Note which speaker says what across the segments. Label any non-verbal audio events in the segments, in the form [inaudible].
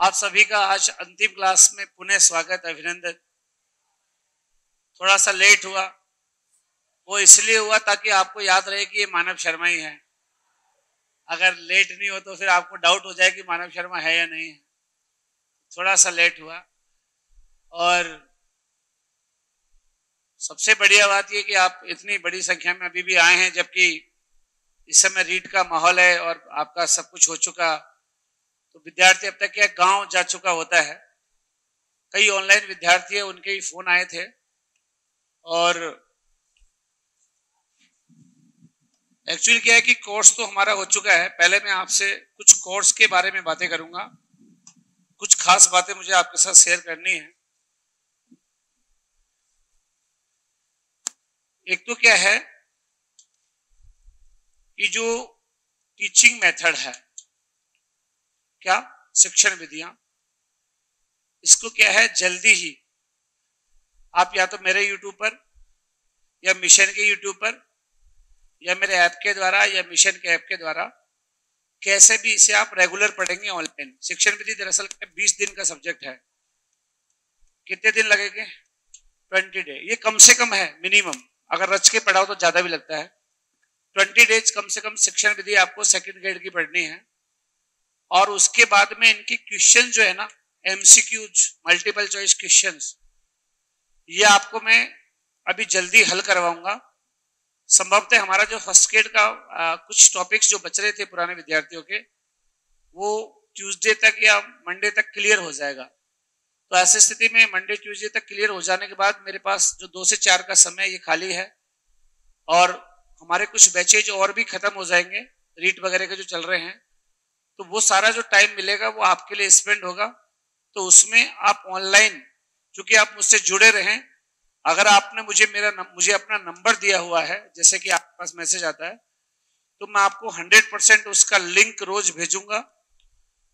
Speaker 1: आप सभी का आज अंतिम क्लास में पुनः स्वागत, अभिनंदन। थोड़ा सा लेट हुआ। वो इसलिए हुआ ताकि आपको याद रहे कि ये मानव शर्मा ही है। अगर लेट नहीं हो तो फिर आपको डाउट हो जाए कि मानव शर्मा है या नहीं। है थोड़ा सा लेट हुआ। और सबसे बढ़िया बात यह कि आप इतनी बड़ी संख्या में अभी भी आए हैं, जबकि इस समय रीट का माहौल है और आपका सब कुछ हो चुका। तो विद्यार्थी अब तक क्या गाँव जा चुका होता है। कई ऑनलाइन विद्यार्थी है, उनके ही फ़ोन आए थे। और एक्चुअली क्या है कि कोर्स तो हमारा हो चुका है। पहले मैं आपसे कुछ कोर्स के बारे में बातें करूँगा। कुछ खास बातें मुझे आपके साथ शेयर करनी है। एक तो क्या है कि जो टीचिंग मेथड है क्या? शिक्षण विधियाँ। इसको क्या है? जल्दी ही। आप या तो मेरे यूट्यूब पर, या मिशन के यूट्यूब पर, या मेरे ऐप के द्वारा, या मिशन के ऐप के द्वारा, कैसे भी इसे आप रेगुलर पढ़ेंगे ऑनलाइन शिक्षण विधि दरअसल बीस दिन का सब्जेक्ट है। कितने दिन लगेंगे? ट्वेंटी डे ये कम से कम है मिनिमम अगर रच के पढ़ाओ तो ज़्यादा भी लगता है। ट्वेंटी डेज़ कम से कम शिक्षण विधि आपको सेकेंड ग्रेड की पढ़नी है। और उसके बाद में इनके क्वेश्चन जो है ना एमसीक्यूज मल्टीपल चॉइस क्वेश्चन ये आपको मैं अभी जल्दी हल करवाऊँगा। संभवतः हमारा जो फ़र्स्ट ग्रेड का आ, कुछ टॉपिक्स जो बच रहे थे पुराने विद्यार्थियों के वो ट्यूसडे तक या मंडे तक क्लियर हो जाएगा। तो ऐसी स्थिति में मंडे ट्यूसडे तक क्लियर हो जाने के बाद मेरे पास जो दो से चार का समय ये खाली है और हमारे कुछ बैचेज और भी खत्म हो जाएँगे रीट वगैरह के जो चल रहे हैं तो वो सारा जो टाइम मिलेगा वो आपके लिए स्पेंड होगा। तो उसमें आप ऑनलाइन चूँकि आप मुझसे जुड़े रहें, अगर आपने मुझे मेरा मुझे अपना नंबर दिया हुआ है, जैसे कि आपके पास मैसेज आता है तो मैं आपको 100 परसेंट उसका लिंक रोज भेजूँगा।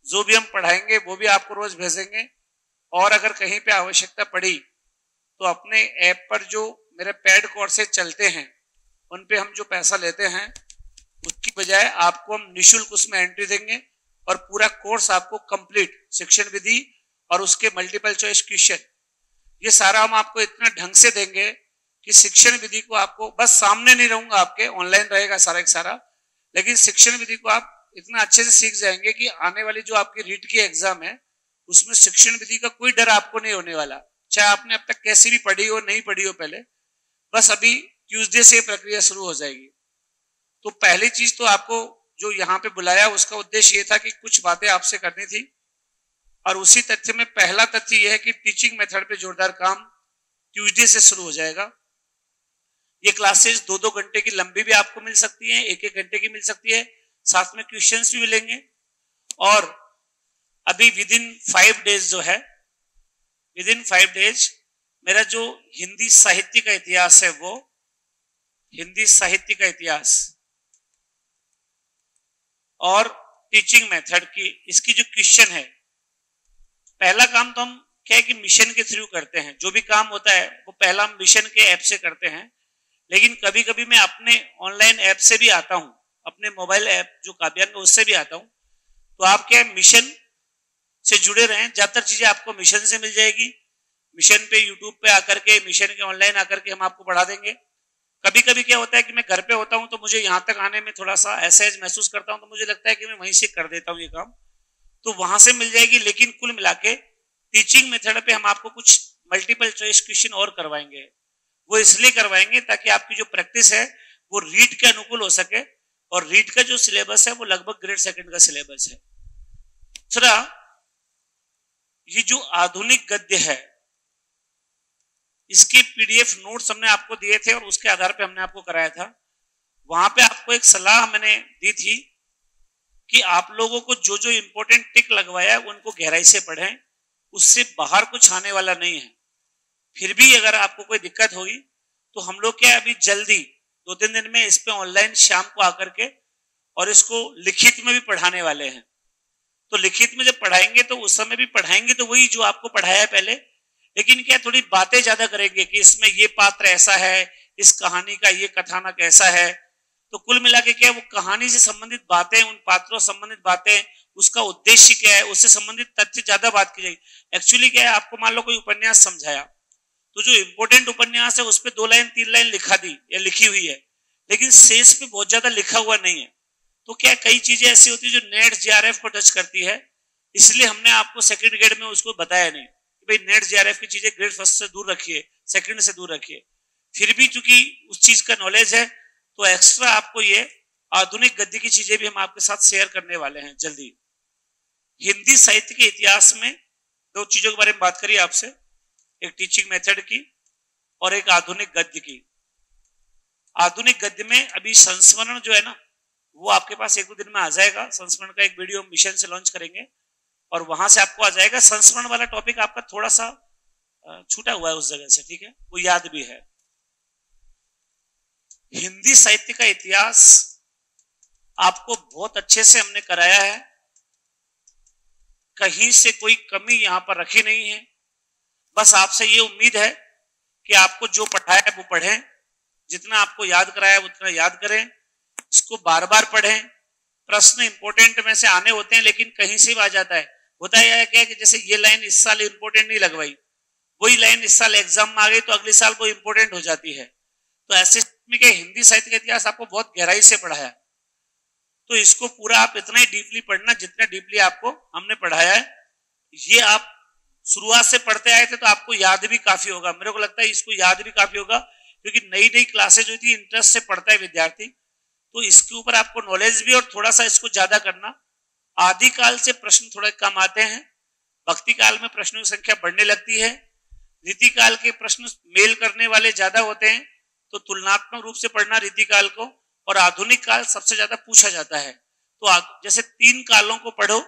Speaker 1: जो भी हम पढ़ाएँगे, वो भी आपको रोज भेजेंगे। और अगर कहीं पे आवश्यकता पड़ी तो अपने ऐप पर जो मेरे पेड कोर्सेज चलते हैं, उन पे हम जो पैसा लेते हैं, उसकी बजाय आपको हम निशुल्क उसमें एंट्री देंगे। और पूरा कोर्स आपको कंप्लीट, शिक्षण विधि और उसके मल्टीपल चॉइस क्वेश्चन ये सारा हम आपको इतना ढंग से देंगे कि शिक्षण विधि को आपको, बस सामने नहीं रहूँगा आपके ऑनलाइन रहेगा सारा एक सारा, लेकिन शिक्षण विधि को आप इतना अच्छे से सीख जाएँगे कि आने वाली जो आपकी रीट की एग्ज़ाम है, उसमें शिक्षण विधि का कोई डर आपको नहीं होने वाला। चाहे आपने अब तक कैसी भी पढ़ी हो, नहीं पढ़ी हो पहले, बस अभी ट्यूसडे से प्रक्रिया शुरू हो जाएगी। तो पहली चीज़ तो आपको जो यहाँ पे बुलाया, उसका उद्देश्य ये था कि कुछ बातें आपसे करनी थी। और उसी तथ्य में पहला तथ्य यह है कि टीचिंग मेथड पे जोरदार काम ट्यूसडे से शुरू हो जाएगा। ये क्लासेस दो दो घंटे की लंबी भी आपको मिल सकती है एक एक घंटे की मिल सकती है। साथ में क्वेश्चंस भी मिलेंगे। और अभी विद इन फाइव डेज़ जो है विद इन फाइव डेज़ मेरा जो हिंदी साहित्य का इतिहास है वो, हिंदी साहित्य का इतिहास और टीचिंग मेथड की, इसकी जो क्वेश्चन है, पहला काम तो हम क्या है कि मिशन के थ्रू करते हैं। जो भी काम होता है, वो पहला हम मिशन के ऐप से करते हैं। लेकिन कभी कभी मैं अपने ऑनलाइन ऐप से भी आता हूँ, अपने मोबाइल ऐप जो काव्यान में उससे भी आता हूँ। तो आप क्या मिशन से जुड़े रहें। ज़्यादातर चीज़ें आपको मिशन से मिल जाएगी। मिशन पे यूट्यूब पे आकर के मिशन के ऑनलाइन आकर के हम आपको पढ़ा देंगे। कभी कभी क्या होता है कि मैं घर पे होता हूँ तो मुझे यहाँ तक आने में थोड़ा सा ऐसा महसूस करता हूँ तो मुझे लगता है कि मैं वहीं से कर देता हूँ ये काम। तो वहाँ से मिल जाएगी, लेकिन कुल मिला के टीचिंग मेथड पे हम आपको कुछ मल्टीपल चॉइस क्वेश्चन और करवाएँगे। वो इसलिए करवाएँगे ताकि आपकी जो प्रैक्टिस है, वो रीट के अनुकूल हो सके और रीट का जो सिलेबस है, वो लगभग ग्रेड सेकंड का सिलेबस है। दूसरा ये जो आधुनिक गद्य है इसके पीडीएफ नोट्स हमने आपको दिए थे और उसके आधार पे हमने आपको कराया था। वहाँ पे आपको एक सलाह मैंने दी थी कि आप लोगों को जो जो इंपॉर्टेंट टिक लगवाया उनको गहराई से पढ़ें। उससे बाहर कुछ आने वाला नहीं है। फिर भी अगर आपको कोई दिक्कत होगी तो हम लोग क्या अभी जल्दी दो तीन दिन में इस पे ऑनलाइन शाम को आकर के और इसको लिखित में भी पढ़ाने वाले हैं। तो लिखित में जब पढ़ाएँगे तो उस समय भी पढ़ाएँगे तो वही जो आपको पढ़ाया पहले लेकिन क्या थोड़ी बातें ज़्यादा करेंगे कि इसमें ये पात्र ऐसा है, इस कहानी का ये कथानक ऐसा है। तो कुल मिला के क्या वो कहानी से संबंधित बातें, उन पात्रों से संबंधित बातें, उसका उद्देश्य क्या है, उससे संबंधित तथ्य ज़्यादा बात की जाएगी। एक्चुअली क्या है, आपको मान लो कोई उपन्यास समझाया तो जो इम्पोर्टेंट उपन्यास है, उस पर दो लाइन, तीन लाइन लिखा दी, या लिखी हुई है, लेकिन शेष पे बहुत ज़्यादा लिखा हुआ नहीं है। तो क्या कई चीज़ें ऐसी होती है जो नेट जीआरएफ को टच करती है, इसलिए हमने आपको सेकंड ग्रेड में उसको बताया नहीं। कि भाई नेट जीआरएफ की चीज़ें ग्रेड फ़र्स्ट से दूर रखिए सेकंड से दूर रखिए। फिर भी चूँकि उस चीज़ का नॉलेज है तो एक्स्ट्रा आपको ये आधुनिक गद्य की चीज़ें भी हम आपके साथ शेयर करने वाले हैं जल्दी। हिंदी साहित्य के इतिहास में दो चीज़ों के बारे में बात करिए आपसे। एक टीचिंग मेथड की और एक आधुनिक गद्य की। आधुनिक गद्य में अभी संस्मरण जो है ना, वो आपके पास एक दो दिन में आ जाएगा। संस्मरण का एक वीडियो मिशन से लॉन्च करेंगे। और वहाँ से आपको आ जाएगा। संस्मरण वाला टॉपिक आपका थोड़ा सा छूटा हुआ है उस जगह से, ठीक है? वो याद भी है। हिंदी साहित्य का इतिहास आपको बहुत अच्छे से हमने कराया है। कहीं से कोई कमी यहाँ पर रखी नहीं है। बस आपसे ये उम्मीद है कि आपको जो पढ़ाया है वो पढ़ें। जितना आपको याद कराया उतना याद करें। इसको बार बार पढ़ें। प्रश्न इंपोर्टेंट में से आने होते हैं, लेकिन कहीं से भी आ जाता है। होता है क्या कि जैसे ये लाइन इस साल इंपोर्टेंट नहीं लगवाई। वही लाइन इस साल एग्ज़ाम में आ गई तो अगले साल वो इंपोर्टेंट हो जाती है। तो ऐसे में क्या हिंदी साहित्य का इतिहास आपको बहुत गहराई से पढ़ाया तो इसको पूरा आप इतना ही डीपली पढ़ना जितना डीपली आपको हमने पढ़ाया है। ये आप शुरुआत से पढ़ते आए थे तो आपको याद भी काफ़ी होगा। मेरे को लगता है इसको याद भी काफ़ी होगा, क्योंकि नई नई क्लासेज जो थी इंटरेस्ट से पढ़ता है विद्यार्थी। तो इसके ऊपर आपको नॉलेज भी और थोड़ा सा इसको ज़्यादा करना। आदि काल से प्रश्न थोड़े कम आते हैं। भक्ति काल में प्रश्नों की संख्या बढ़ने लगती है। रीति काल के प्रश्न मेल करने वाले ज़्यादा होते हैं तो तुलनात्मक रूप से पढ़ना रीति काल को और आधुनिक काल सबसे ज़्यादा पूछा जाता है। तो जैसे तीन कालों को पढ़ो,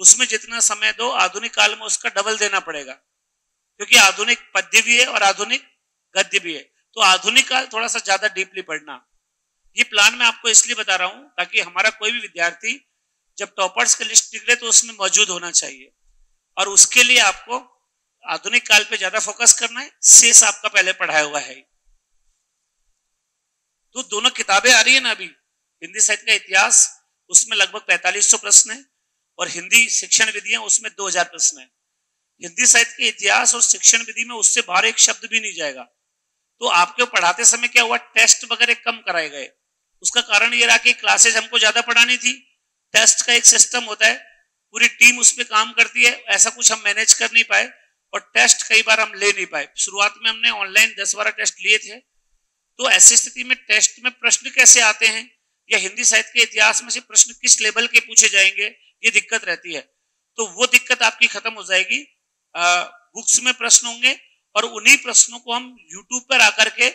Speaker 1: उसमें जितना समय दो, आधुनिक काल में उसका डबल देना पड़ेगा। क्योंकि आधुनिक पद्य भी है और आधुनिक गद्य भी है। तो आधुनिक काल थोड़ा सा ज़्यादा डीपली पढ़ना। ये प्लान मैं आपको इसलिए बता रहा हूँ ताकि हमारा कोई भी विद्यार्थी जब टॉपर्स की लिस्ट निकले तो उसमें मौजूद होना चाहिए। और उसके लिए आपको आधुनिक काल पे ज़्यादा फोकस करना है। शेष आपका पहले पढ़ाया हुआ है। तो दोनों किताबें आ रही है ना अभी। हिंदी साहित्य का इतिहास, उसमें लगभग पैंतालीस प्रश्न है। और हिंदी शिक्षण विधियाँ, उसमें 2000 प्रश्न है। हिंदी साहित्य के इतिहास और शिक्षण विधि में उससे बाहर एक शब्द भी नहीं जाएगा। तो आपके पढ़ाते समय क्या हुआ? टेस्ट वगैरह कम कराए गए। उसका कारण ये रहा कि क्लासेज हमको ज़्यादा पढ़ानी थी। टेस्ट का एक सिस्टम होता है पूरी टीम उस पर काम करती है ऐसा कुछ हम मैनेज कर नहीं पाए और टेस्ट कई बार हम ले नहीं पाए। शुरुआत में हमने ऑनलाइन दस बारह टेस्ट लिए थे तो ऐसी स्थिति में टेस्ट में प्रश्न कैसे आते हैं? या हिंदी साहित्य के इतिहास में से प्रश्न किस लेवल के पूछे जाएँगे? ये दिक्कत रहती है। तो वो दिक्कत आपकी खत्म हो जाएगी। आ, बुक्स में प्रश्न होंगे और उन्हीं प्रश्नों को हम यूट्यूब पर आकर के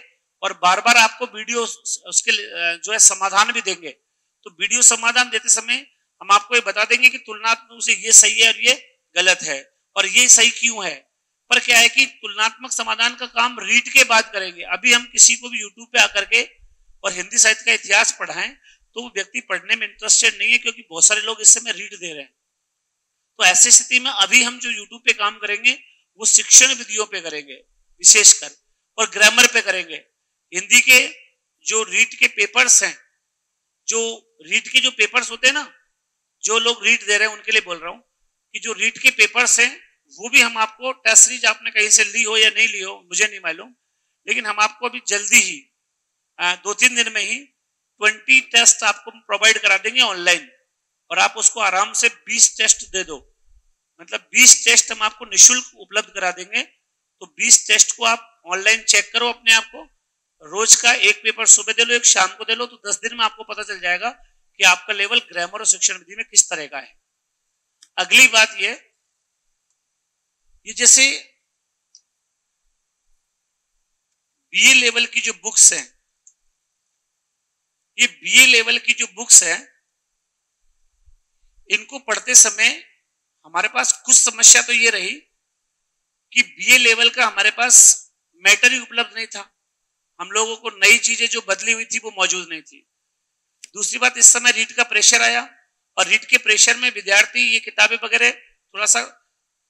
Speaker 1: और बार बार आपको वीडियो उसके जो है समाधान भी देंगे। तो वीडियो समाधान देते समय हम आपको ये बता देंगे कि तुलनात्मक से ये सही है और ये गलत है। और ये सही क्यों है? पर क्या है कि तुलनात्मक समाधान का काम रीड के बाद करेंगे। अभी हम किसी को भी यूट्यूब पे आकर के और हिंदी साहित्य का इतिहास पढ़ाएँ तो वो व्यक्ति पढ़ने में इंटरेस्टेड नहीं है क्योंकि बहुत सारे लोग इस समय रीड दे रहे हैं। तो ऐसी स्थिति में अभी हम जो यूट्यूब पे काम करेंगे, वो शिक्षण विधियों पे करेंगे, विशेषकर, और ग्रामर पे करेंगे। हिंदी के जो रीट के पेपर्स हैं जो रीट के जो पेपर्स होते हैं ना, जो लोग रीट दे रहे हैं, उनके लिए बोल रहा हूँ कि जो रीड के पेपर्स हैं, वो भी हम आपको टेस्ट सीरीज़ आपने कहीं से ली हो या नहीं ली हो, मुझे नहीं मालूम, लेकिन हम आपको अभी जल्दी ही दो तीन दिन में ही ट्वेंटी टेस्ट आपको प्रोवाइड करा देंगे ऑनलाइन और आप उसको आराम से बीस टेस्ट दे दो। मतलब बीस टेस्ट हम आपको निशुल्क उपलब्ध करा देंगे तो बीस टेस्ट को आप ऑनलाइन चेक करो अपने आप को रोज का एक पेपर सुबह दे लो, एक शाम को दे लो तो दस दिन में आपको पता चल जाएगा कि आपका लेवल ग्रामर और शिक्षण विधि में किस तरह का है। अगली बात ये ये जैसे बीए लेवल की जो बुक्स हैं, ये बीए लेवल की जो बुक्स हैं, इनको पढ़ते समय हमारे पास कुछ समस्या तो ये रही कि बीए लेवल का हमारे पास मैटर ही उपलब्ध नहीं था। हम लोगों को नई चीज़ें जो बदली हुई थी वो मौजूद नहीं थी। दूसरी बात, इस समय रीट का प्रेशर आया और रीट के प्रेशर में विद्यार्थी ये किताबें वगैरह थोड़ा सा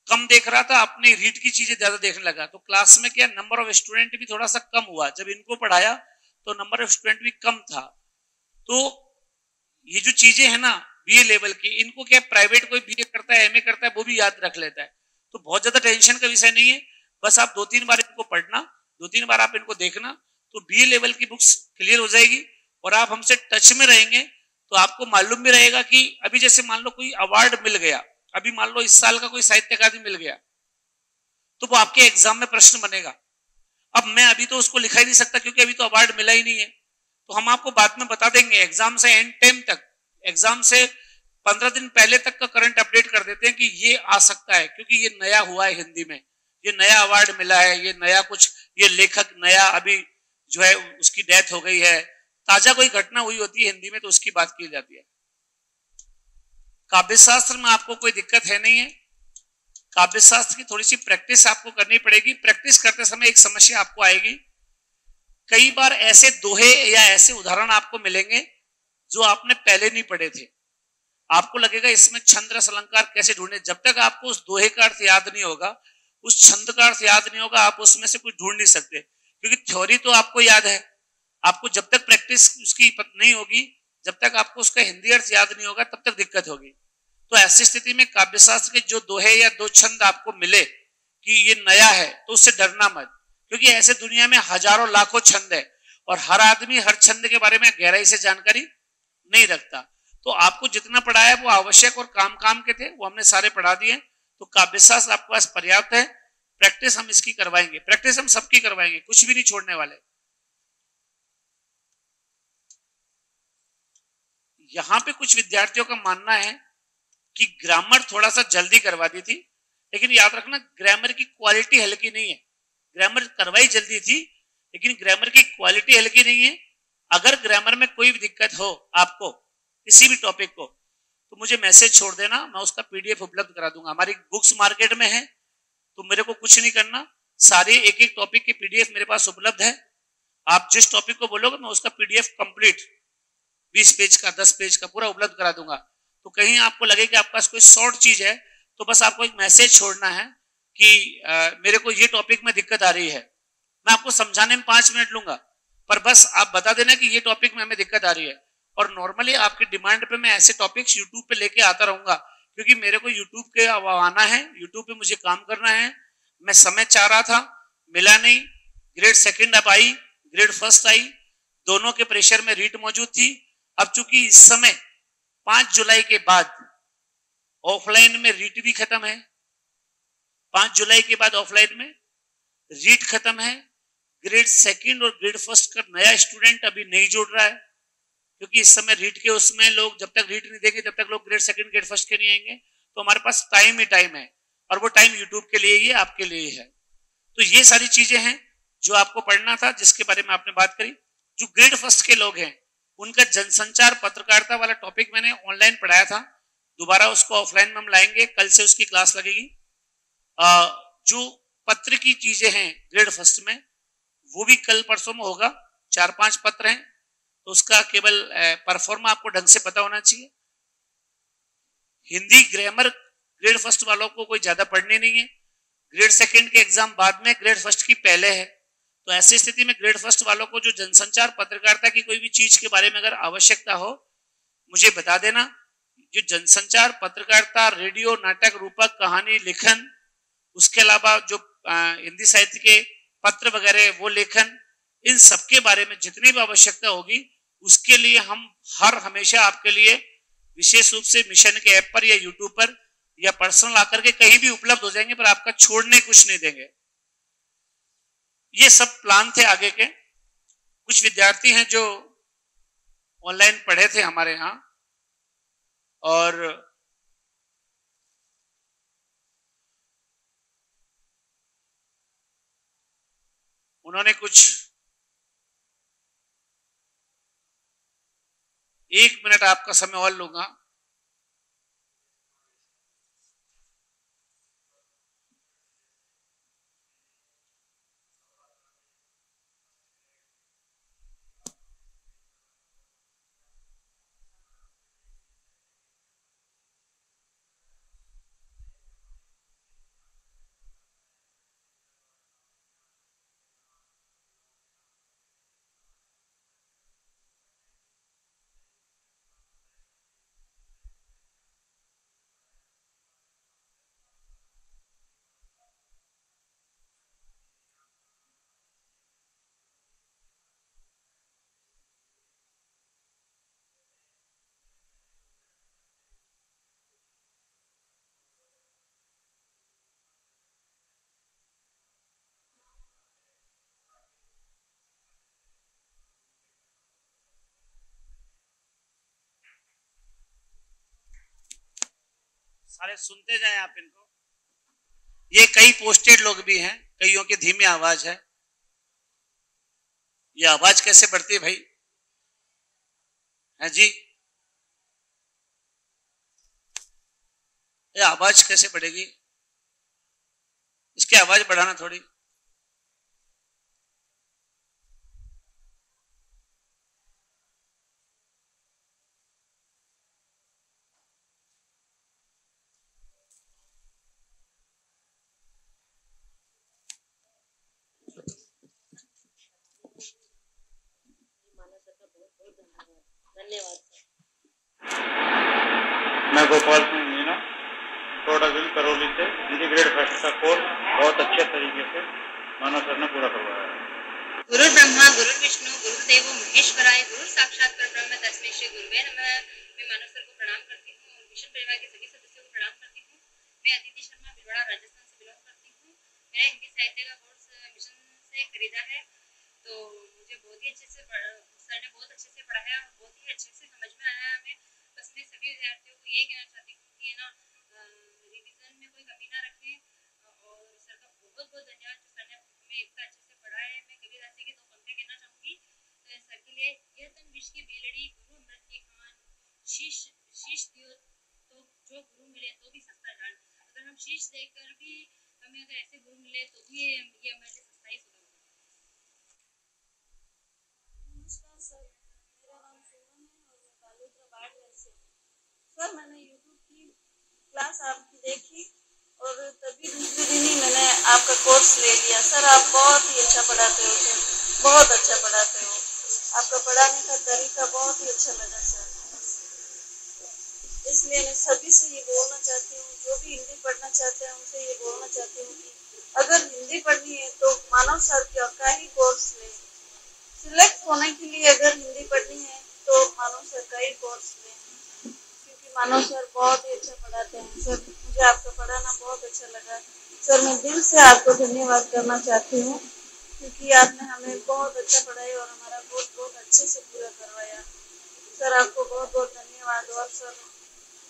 Speaker 1: कम देख रहा था, अपनी रीट की चीज़ें ज़्यादा देखने लगा। तो क्लास में क्या, नंबर ऑफ़ स्टूडेंट भी थोड़ा सा कम हुआ। जब इनको पढ़ाया तो नंबर ऑफ़ स्टूडेंट भी कम था। तो ये जो चीज़ें है ना बीए लेवल की, इनको क्या प्राइवेट कोई बीए करता है एमए करता है, वो भी याद रख लेता है। तो बहुत ज़्यादा टेंशन का विषय नहीं है। बस आप दो तीन बार इनको पढ़ना दो तीन बार आप इनको देखना तो बी लेवल की बुक्स क्लियर हो जाएगी और आप हमसे टच में रहेंगे तो आपको मालूम भी रहेगा कि अभी जैसे मान लो कोई अवार्ड मिल गया, अभी मान लो इस साल का कोई साहित्य अकादमी मिल गया तो वो आपके एग्ज़ाम में प्रश्न बनेगा। अब मैं अभी तो उसको लिखा ही नहीं सकता क्योंकि अभी तो अवार्ड मिला ही नहीं है। तो हम आपको बाद में बता देंगे एग्ज़ाम से एंड टाइम तक एग्ज़ाम से पंद्रह दिन पहले तक का करंट अपडेट कर देते हैं कि ये आ सकता है, क्योंकि ये नया हुआ है हिंदी में। ये नया अवार्ड मिला है, ये नया कुछ, ये लेखक नया अभी जो है, उसकी डेथ हो गई है। ताज़ा कोई घटना हुई होती है हिंदी में तो उसकी बात की जाती है। काव्य शास्त्र में आपको कोई दिक्कत है नहीं है। काव्य शास्त्र की थोड़ी सी प्रैक्टिस आपको करनी पड़ेगी। प्रैक्टिस करते समय एक समस्या आपको आएगी। कई बार ऐसे दोहे या ऐसे उदाहरण आपको मिलेंगे, जो आपने पहले नहीं पढ़े थे। आपको लगेगा, इसमें छंद्र अलंकार कैसे ढूंढे? जब तक आपको उस दोहे का अर्थ याद नहीं होगा, उस छंद का अर्थ याद नहीं होगा, आप उसमें से कुछ ढूंढ नहीं सकते। क्योंकि थ्योरी तो आपको याद है। आपको जब तक प्रैक्टिस उसकी नहीं होगी, जब तक आपको उसका हिंदी अर्थ याद नहीं होगा, तब तक दिक्कत होगी। तो ऐसी स्थिति में काव्यशास्त्र के जो दोहे या दो छंद आपको मिले कि ये नया है तो उससे डरना मत। क्योंकि ऐसे दुनिया में हज़ारों लाखों छंद है और हर आदमी हर छंद के बारे में गहराई से जानकारी नहीं रखता। तो आपको जितना पढ़ाया वो आवश्यक और काम काम के थे, वो हमने सारे पढ़ा दिए। तो काव्यशास्त्र आपके पास पर्याप्त है। प्रैक्टिस हम इसकी करवाएँगे। प्रैक्टिस हम सबकी करवाएँगे। कुछ भी नहीं छोड़ने वाले। यहाँ पे कुछ विद्यार्थियों का मानना है कि ग्रामर थोड़ा सा जल्दी करवा दी थी, लेकिन याद रखना ग्रामर की क्वालिटी हल्की नहीं है। ग्रामर करवाई जल्दी थी, लेकिन ग्रामर की क्वालिटी हल्की नहीं है। अगर ग्रामर में कोई भी दिक्कत हो आपको, किसी भी टॉपिक को तो मुझे मैसेज छोड़ देना, मैं उसका पीडीएफ उपलब्ध करा दूँगा। हमारी बुक्स मार्केट में है तो मेरे को कुछ नहीं करना। सारे एक एक टॉपिक की पीडीएफ मेरे पास उपलब्ध है। आप जिस टॉपिक को बोलोगे मैं उसका पीडीएफ कंप्लीट 20 पेज का 10 पेज का पूरा उपलब्ध करा दूँगा। तो कहीं आपको लगे कि आपके पास कोई शॉर्ट चीज़ है तो बस आपको एक मैसेज छोड़ना है कि आ, मेरे को ये टॉपिक में दिक्कत आ रही है। मैं आपको समझाने में पाँच मिनट लूँगा पर बस आप बता देना कि ये टॉपिक में हमें दिक्कत आ रही है। और नॉर्मली आपकी डिमांड पे मैं ऐसे टॉपिक्स यूट्यूब पे लेके आता रहूँगा क्योंकि मेरे को यूट्यूब के अब आना है यूट्यूब पे मुझे काम करना है। मैं समय चाह रहा था, मिला नहीं। ग्रेड सेकंड अब आई ग्रेड फ़र्स्ट आई। दोनों के प्रेशर में रीट मौजूद थी। अब चूँकि इस समय पाँच जुलाई के बाद ऑफलाइन में रीट भी खत्म है, पाँच जुलाई के बाद ऑफलाइन में रीट खत्म है। ग्रेड सेकंड और ग्रेड फ़र्स्ट का नया स्टूडेंट अभी नहीं जुड़ रहा है। क्योंकि इस समय रीट के उसमें लोग जब तक रीट नहीं देंगे तब तक लोग ग्रेड सेकंड ग्रेड फ़र्स्ट के नहीं आएँगे तो हमारे पास टाइम ही टाइम है और वो टाइम यूट्यूब के लिए ही आपके लिए ही है। तो ये सारी चीज़ें हैं जो आपको पढ़ना था जिसके बारे में आपने बात करी। जो ग्रेड फ़र्स्ट के लोग हैं उनका जनसंचार पत्रकारिता वाला टॉपिक मैंने ऑनलाइन पढ़ाया था। दोबारा उसको ऑफलाइन में हम लाएँगे कल से उसकी क्लास लगेगी। आ, जो पत्र की चीज़ें हैं ग्रेड फ़र्स्ट में वो भी कल परसों में होगा। चार पाँच पत्र हैं तो उसका केवल परफॉर्मा आपको ढंग से पता होना चाहिए। हिंदी ग्रामर ग्रेड फ़र्स्ट वालों को कोई ज़्यादा पढ़नी नहीं है। ग्रेड सेकंड के एग्ज़ाम बाद में ग्रेड फ़र्स्ट की पहले है। तो ऐसी स्थिति में ग्रेड फ़र्स्ट वालों को जो जनसंचार पत्रकारिता की कोई भी चीज़ के बारे में अगर आवश्यकता हो, मुझे बता देना, जो जनसंचार पत्रकारिता, रेडियो, नाटक, रूपक, कहानी, लेखन, उसके अलावा जो हिंदी साहित्य के पत्र वगैरह, वो लेखन, इन सबके बारे में जितनी भी आवश्यकता होगी उसके लिए हम हर हमेशा आपके लिए विशेष रूप से मिशन के ऐप पर या यूट्यूब पर या पर्सनल आकर के कहीं भी उपलब्ध हो जाएँगे, पर आपका छोड़ने कुछ नहीं देंगे। ये सब प्लान थे आगे के। कुछ विद्यार्थी हैं जो ऑनलाइन पढ़े थे हमारे यहाँ, और उन्होंने कुछ एक मिनट आपका समय और लूँगा। सारे सुनते जाए आप इनको। ये कई पोस्टेड लोग भी हैं, कईयों की धीमी आवाज़ है। ये आवाज़ कैसे बढ़ती है भाई? है जी? ये आवाज़ कैसे बढ़ेगी? इसकी आवाज़ बढ़ाना थोड़ी
Speaker 2: धन्यवाद
Speaker 3: मैं गोपाल सिंह मीना प्रोडक्ट करौली से इंटीग्रेट फ़र्स्ट का कोर्स बहुत अच्छे तरीके से मानव सर ने पूरा करवाया है
Speaker 2: गुरु ब्रह्मा गुरु विष्णु गुरुदेव महेश्वराय गुरु साक्षात पर ब्रह्म तस्मै श्री गुरुवे नमः मैं मानव सर को प्रणाम करती हूँ और मिशन परिवार के सभी सदस्यों को प्रणाम करती हूँ मैं अदिति शर्मा भिलवाड़ा राजस्थान से बिलोंग करती हूँ मैंने हिंदी साहित्य का कोर्स मिशन से खरीदा है तो मुझे बहुत ही अच्छे से सर ने बहुत अच्छे से पढ़ाया और बहुत ही अच्छे से समझ में आया हमें बस मैं सभी विद्यार्थियों को ये कहना चाहती हूँ कि ना रिविजन में कोई कमी ना रखें और सर का बहुत बहुत धन्यवाद जो सर ने हमें इतना अच्छे से पढ़ा है मैं कबीर दास जी के दो पंक्ति कहना चाहूँगी तो सर के लिए यह तन विष की बेलड़ी गुरु अमृत की खान शीश शीश दियो तो जो गुरु मिले तो भी सस्ता जान अगर हम शीश देकर भी हमें अगर ऐसे गुरु मिले तो भी ये ये हमारे लिए सस्ता ही सौदा होगा
Speaker 4: नमस्कार सर मेरा नाम सोनम है और मैं बालोद्रा बाड़मेर से सर मैंने यूट्यूब की क्लास आपकी देखी और तभी दूसरे दिन ही मैंने आपका कोर्स ले लिया सर आप बहुत ही अच्छा पढ़ाते हो सर बहुत अच्छा पढ़ाते हो आपका पढ़ाने का तरीका बहुत ही अच्छा लगा सर। इसलिए मैं सभी से ये बोलना चाहती हूँ, जो भी हिंदी पढ़ना चाहते हैं, उनसे ये बोलना चाहती हूँ कि अगर हिंदी पढ़नी है तो मानव सर का ही कोर्स लें। सिलेक्ट होने के लिए अगर हिंदी पढ़नी है तो मानव सर का ही कोर्स लें। क्योंकि मानव सर बहुत ही अच्छा पढ़ाते हैं। सर, मुझे आपका पढ़ाना बहुत अच्छा लगा। सर, मैं दिल से आपको धन्यवाद करना चाहती हूँ। क्योंकि आपने हमें बहुत अच्छा पढ़ाया और हमारा कोर्स बहुत अच्छे से पूरा करवाया। सर आपको बहुत बहुत धन्यवाद और सर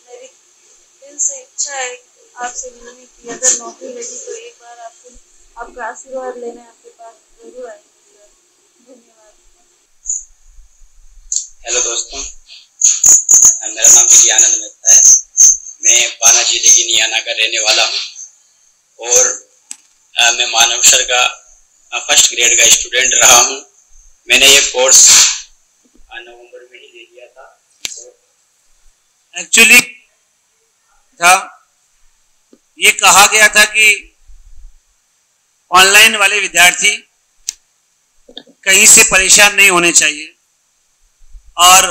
Speaker 4: मेरी दिल से इच्छा है आपसे मिलने की। अगर नौकरी लगी तो एक बार आपसे आपका आशीर्वाद लेने आपके पास ज़रूर आएँगे
Speaker 5: हेलो दोस्तों। मेरा नाम विजय आनंद मेहता है। मैं बाना ज़िले की नियाना का रहने वाला हूँ। और अ, मैं मानव सर का फ़र्स्ट ग्रेड का स्टूडेंट रहा हूँ। मैंने ये कोर्स नवंबर में ही ले लिया था।
Speaker 1: एक्चुअली था। ये कहा गया था कि ऑनलाइन वाले विद्यार्थी कहीं से परेशान नहीं होने चाहिए। और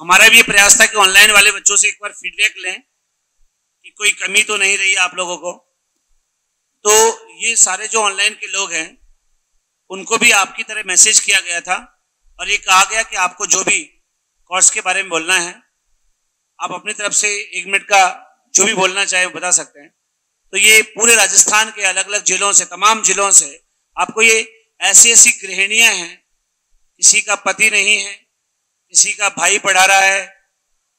Speaker 1: हमारा भी प्रयास था कि ऑनलाइन वाले बच्चों से एक बार फीडबैक लें कि कोई कमी तो नहीं रही आप लोगों को। तो ये सारे जो ऑनलाइन के लोग हैं, उनको भी आपकी तरह मैसेज किया गया था और ये कहा गया कि आपको जो भी कोर्स के बारे में बोलना है, आप अपनी तरफ़ से एक मिनट का जो भी बोलना चाहे बता सकते हैं। तो ये पूरे राजस्थान के अलग अलग जिलों से, तमाम जिलों से आपको ये ऐसी ऐसी गृहिणियाँ हैं, किसी का पति नहीं है, किसी का भाई पढ़ा रहा है,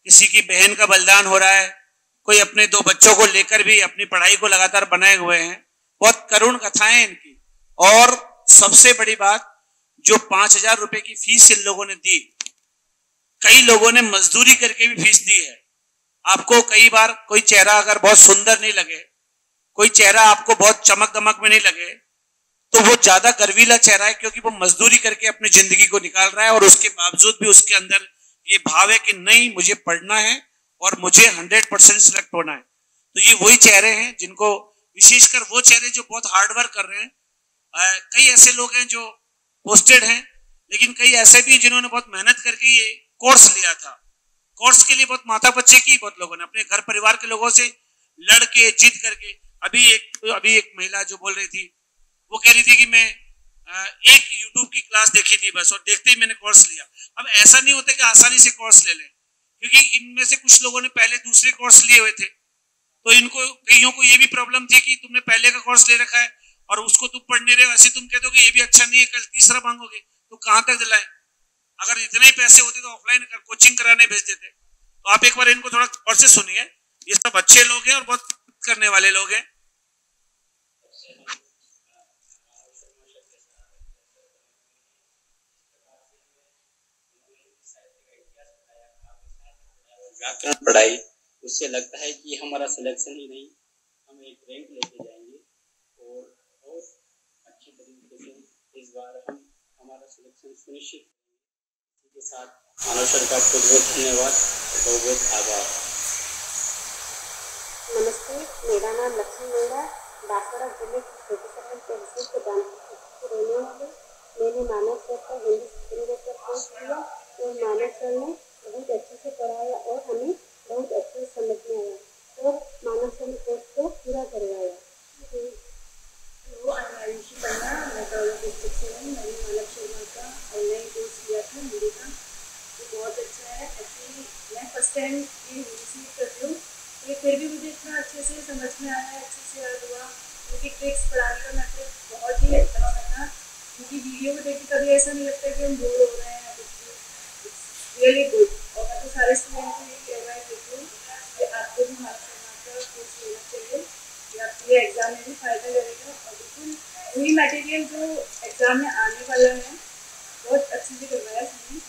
Speaker 1: किसी की बहन का बलिदान हो रहा है, कोई अपने दो बच्चों को लेकर भी अपनी पढ़ाई को लगातार बनाए हुए हैं। बहुत करुण कथाएँ इनकी। और सबसे बड़ी बात, जो पाँच हज़ार रुपए की फ़ीस इन लोगों ने दी, कई लोगों ने मजदूरी करके भी फ़ीस दी है। आपको कई बार कोई चेहरा अगर बहुत सुंदर नहीं लगे, कोई चेहरा आपको बहुत चमक दमक में नहीं लगे तो वो ज़्यादा गर्वीला चेहरा है क्योंकि वो मजदूरी करके अपनी ज़िंदगी को निकाल रहा है और उसके बावजूद भी उसके अंदर ये भाव है कि नहीं, मुझे पढ़ना है और मुझे हंड्रेड परसेंट सिलेक्ट होना है। तो ये वही चेहरे हैं जिनको विशेषकर वो चेहरे जो बहुत हार्ड वर्क कर रहे हैं। अ, कई ऐसे लोग हैं जो पोस्टेड हैं लेकिन कई ऐसे भी जिन्होंने बहुत मेहनत करके ये कोर्स लिया था। कोर्स के लिए बहुत माथा बच्चे की बहुत लोगों ने अपने घर परिवार के लोगों से लड़ के जिद करके। अभी एक अभी एक महिला जो बोल रही थी वो कह रही थी कि मैं एक यूट्यूब की क्लास देखी थी बस और देखते ही मैंने कोर्स लिया। अब ऐसा नहीं होता कि आसानी से कोर्स ले लें क्योंकि इनमें से कुछ लोगों ने पहले दूसरे कोर्स लिए हुए थे। तो इनको कईयों को ये भी प्रॉब्लम थी कि तुमने पहले का कोर्स ले रखा है और उसको तुम पढ़ नहीं रहे हो ऐसे तुम कह दो कि ये भी अच्छा नहीं है कल तीसरा मांगोगे? तो कहाँ तक दिलाए? अगर इतने ही पैसे होते तो ऑफलाइन कर, कोचिंग कराने भेज देते। तो आप एक बार इनको थोड़ा और से सुनिए। ये सब अच्छे लोग हैं और बहुत करने वाले लोग हैं।
Speaker 5: व्याकरण पढ़ाई। उससे लगता है कि हमारा सिलेक्शन ही नहीं, हम एक रैंक लेके जाएँगे और और अच्छी तरीके से इस बार हम हमारा सिलेक्शन सुनिश्चित इसी के साथ मानव सर का बहुत बहुत धन्यवाद, बहुत बहुत आभार।
Speaker 6: नमस्ते, मेरा नाम लक्ष्मी मेहरा बांसवाड़ा ज़िले की छोटी सरहद तहसील के की रहने वाले मैंने मानव सर का हिंदी सेक्रेटरी कोर्स किया और मानव सर ने बहुत अच्छे से पढ़ाया और हमें बहुत अच्छे समझ में आया। और मानव सर कोर्स को पूरा करवाया।
Speaker 7: शर्मा किया था हिंदी का। ये बहुत अच्छा का अच्छा वीडियो कभी ऐसा नहीं लगता कि हम बोर हो रहे हैं। रियली गुड और मैं तो सारे स्टूडेंट को ये एडवाइस देती हूँ कि आपको भी मानव शर्मा का कोर्स लेना चाहिए लिए एग्ज़ाम में भी फ़ायदा करेगा और बिल्कुल वही मटेरियल जो एग्ज़ाम में आने वाला है, बहुत अच्छे से करवाया सभी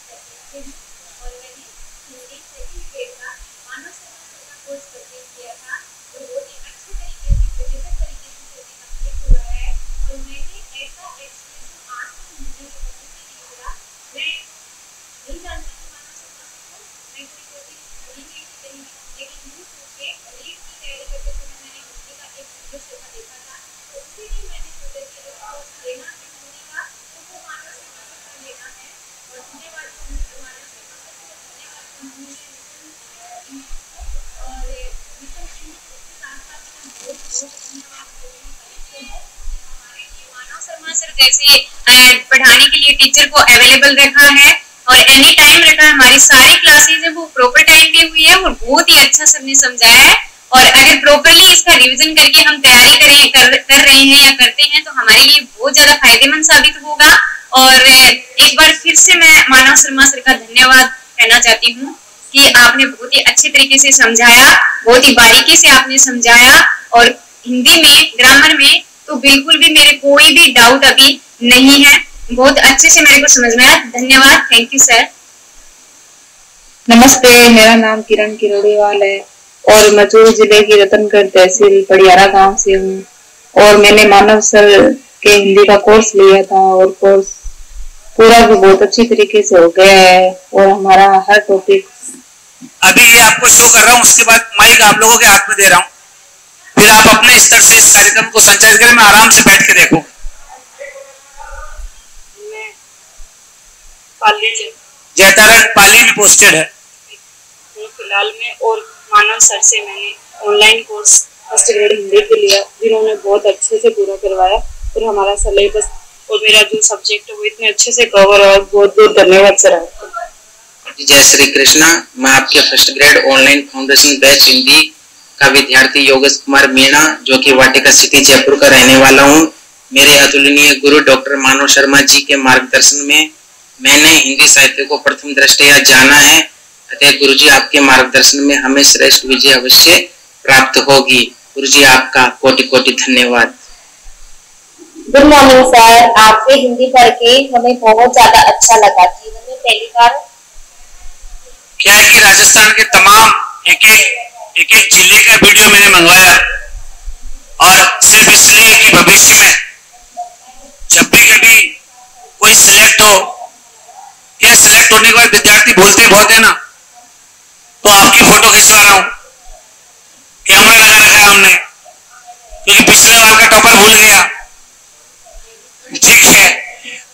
Speaker 8: और मैंने हिंदी सेकंड ग्रेड का मानव समाज का कोर्स कंप्लीट किया था जो बहुत ही अच्छे तरीके से बेहतर तरीके से मुझे कंप्लीट हुआ है और मैंने ऐसा एक्सपीरियंस आज तक मुझे कभी भी नहीं हुआ मैं नहीं जानती थी मानव समाज को मैं कोई कोई कभी नहीं थी कहीं भी लेकिन यूट्यूब पे रीड की तैयारी करते समय मैंने हिंदी का एक वीडियो सेवा देखा था तो उसी दिन मैंने सोचा कि अगर कोर्स लेना है हिंदी का तो वो मानव समाज का लेना है और धन्यवाद मानव समाज को धन्यवाद उन्होंने मिशन और मिशन इंग्लिश के साथ साथ मैं बहुत बहुत धन्यवाद बोलना चाहती हूँ हमारे लिए मानव जैसे पढ़ाने के लिए टीचर को अवेलेबल रखा है और एनी टाइम रखा है हमारी सारी क्लासेज है वो प्रॉपर टाइम पे हुई है और बहुत ही अच्छा सर ने समझाया है और अगर प्रॉपरली इसका रिवीजन करके हम तैयारी करें कर, कर रहे हैं या करते हैं तो हमारे लिए बहुत ज़्यादा फ़ायदेमंद साबित होगा और एक बार फिर से मैं मानव शर्मा सर का धन्यवाद कहना चाहती हूँ कि आपने बहुत ही अच्छे तरीके से समझाया बहुत ही बारीकी से आपने समझाया और हिंदी में ग्रामर में तो बिल्कुल भी मेरे कोई भी डाउट अभी नहीं है। बहुत अच्छे से मेरे को समझ में आया। धन्यवाद। थैंक यू सर
Speaker 9: नमस्ते मेरा नाम किरण किरोड़ीवाल है और मचूर ज़िले की रतनगढ़ तहसील पड़ियारा गाँव से हूँ। और मैंने मानव सर के हिंदी का कोर्स लिया था और कोर्स पूरा भी बहुत अच्छी तरीके से हो गया है और हमारा हर टॉपिक
Speaker 1: अभी आपको शो कर रहा हूँ उसके बाद माइक आप लोगों के हाथ में दे रहा हूँ। फिर आप अपने स्तर से इस कार्यक्रम को संचालित करें मैं आराम से बैठ के देखूँ।
Speaker 7: मैं पाली से
Speaker 1: जयतारण पाली में पोस्टेड है।
Speaker 7: फ़िलहाल में और मानव सर से मैंने online course first grade Hindi के लिया जिन्होंने बहुत अच्छे से पूरा करवाया और हमारा सिलेबस और मेरा जो सब्जेक्ट है वो इतने अच्छे से कवर और बहुत बहुत धन्यवाद सर आपका।
Speaker 10: जय श्री कृष्णा मैं आपके first grade online foundation batch Hindi का विद्यार्थी योगेश कुमार मीणा जो कि वाटिका सिटी जयपुर का रहने वाला हूँ। मेरे अतुलनीय गुरु डॉक्टर मानव शर्मा जी के मार्गदर्शन में मैंने हिंदी साहित्य को प्रथम दृष्टया जाना है। अतः गुरु जी आपके मार्गदर्शन में हमें श्रेष्ठ विजय अवश्य प्राप्त होगी। गुरु जी आपका कोटि कोटि धन्यवाद।
Speaker 6: Good morning sir. आपसे हिंदी पढ़ के हमें बहुत ज़्यादा अच्छा लगा। जीवन में पहली बार
Speaker 1: क्या है कि राजस्थान के तमाम एक एक एक एक ज़िले का वीडियो मैंने मंगवाया और सिर्फ़ इसलिए कि भविष्य में जब भी कभी कोई सिलेक्ट हो, या सिलेक्ट होने के बाद विद्यार्थी बोलते बहुत है ना? तो आपकी फ़ोटो खिंचवा रहा हूँ कैमरा लगा रखा है हमने। क्योंकि पिछले बार का टॉपर भूल गया। ठीक है।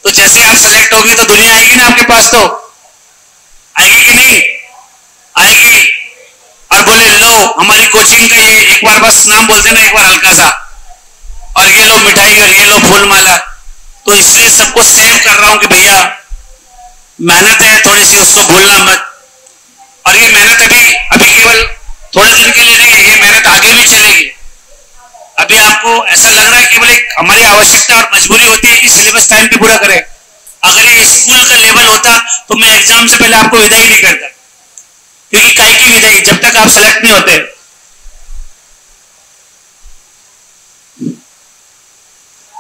Speaker 1: तो जैसे आप सिलेक्ट होगी तो दुनिया आएगी ना आपके पास तो आएगी कि नहीं आएगी और बोले लो हमारी कोचिंग का ये एक बार बस नाम बोल देना एक बार हल्का सा। और ये लो मिठाई और ये लो फूल माला तो इसलिए सबको सेव कर रहा हूँ कि भैया, मेहनत है, थोड़ी सी उसको भूलना मत। और ये मेहनत अभी अभी केवल थोड़े दिन के लिए नहीं है ये मेहनत आगे भी चलेगी। अभी आपको ऐसा लग रहा है केवल एक हमारी आवश्यकता और मजबूरी होती है कि सिलेबस टाइम पे पूरा करें। अगर ये स्कूल का लेवल होता तो मैं एग्ज़ाम से पहले आपको विदाई नहीं करता। क्योंकि काय की विदाई जब तक आप सेलेक्ट नहीं होते।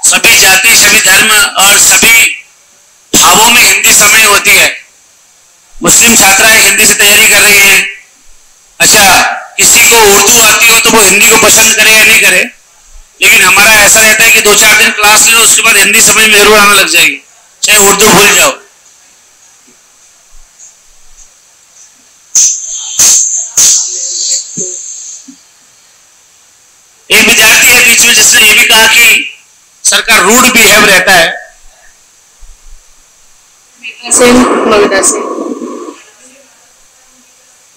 Speaker 1: सभी जाति, सभी धर्म और सभी भावों में हिंदी समय होती है। मुस्लिम छात्राएँ हिंदी से तैयारी कर रही हैं। अच्छा किसी को उर्दू आती हो तो वो हिंदी को पसंद करे या नहीं करे? लेकिन हमारा ऐसा रहता है कि दो चार दिन क्लास ले लो, उसके बाद हिंदी समझ में ज़रूर आने लग जाएगी। चाहे उर्दू भूल जाओ। ये भी कहा कि सरकार रूड बिहेव रहता है।
Speaker 11: से से।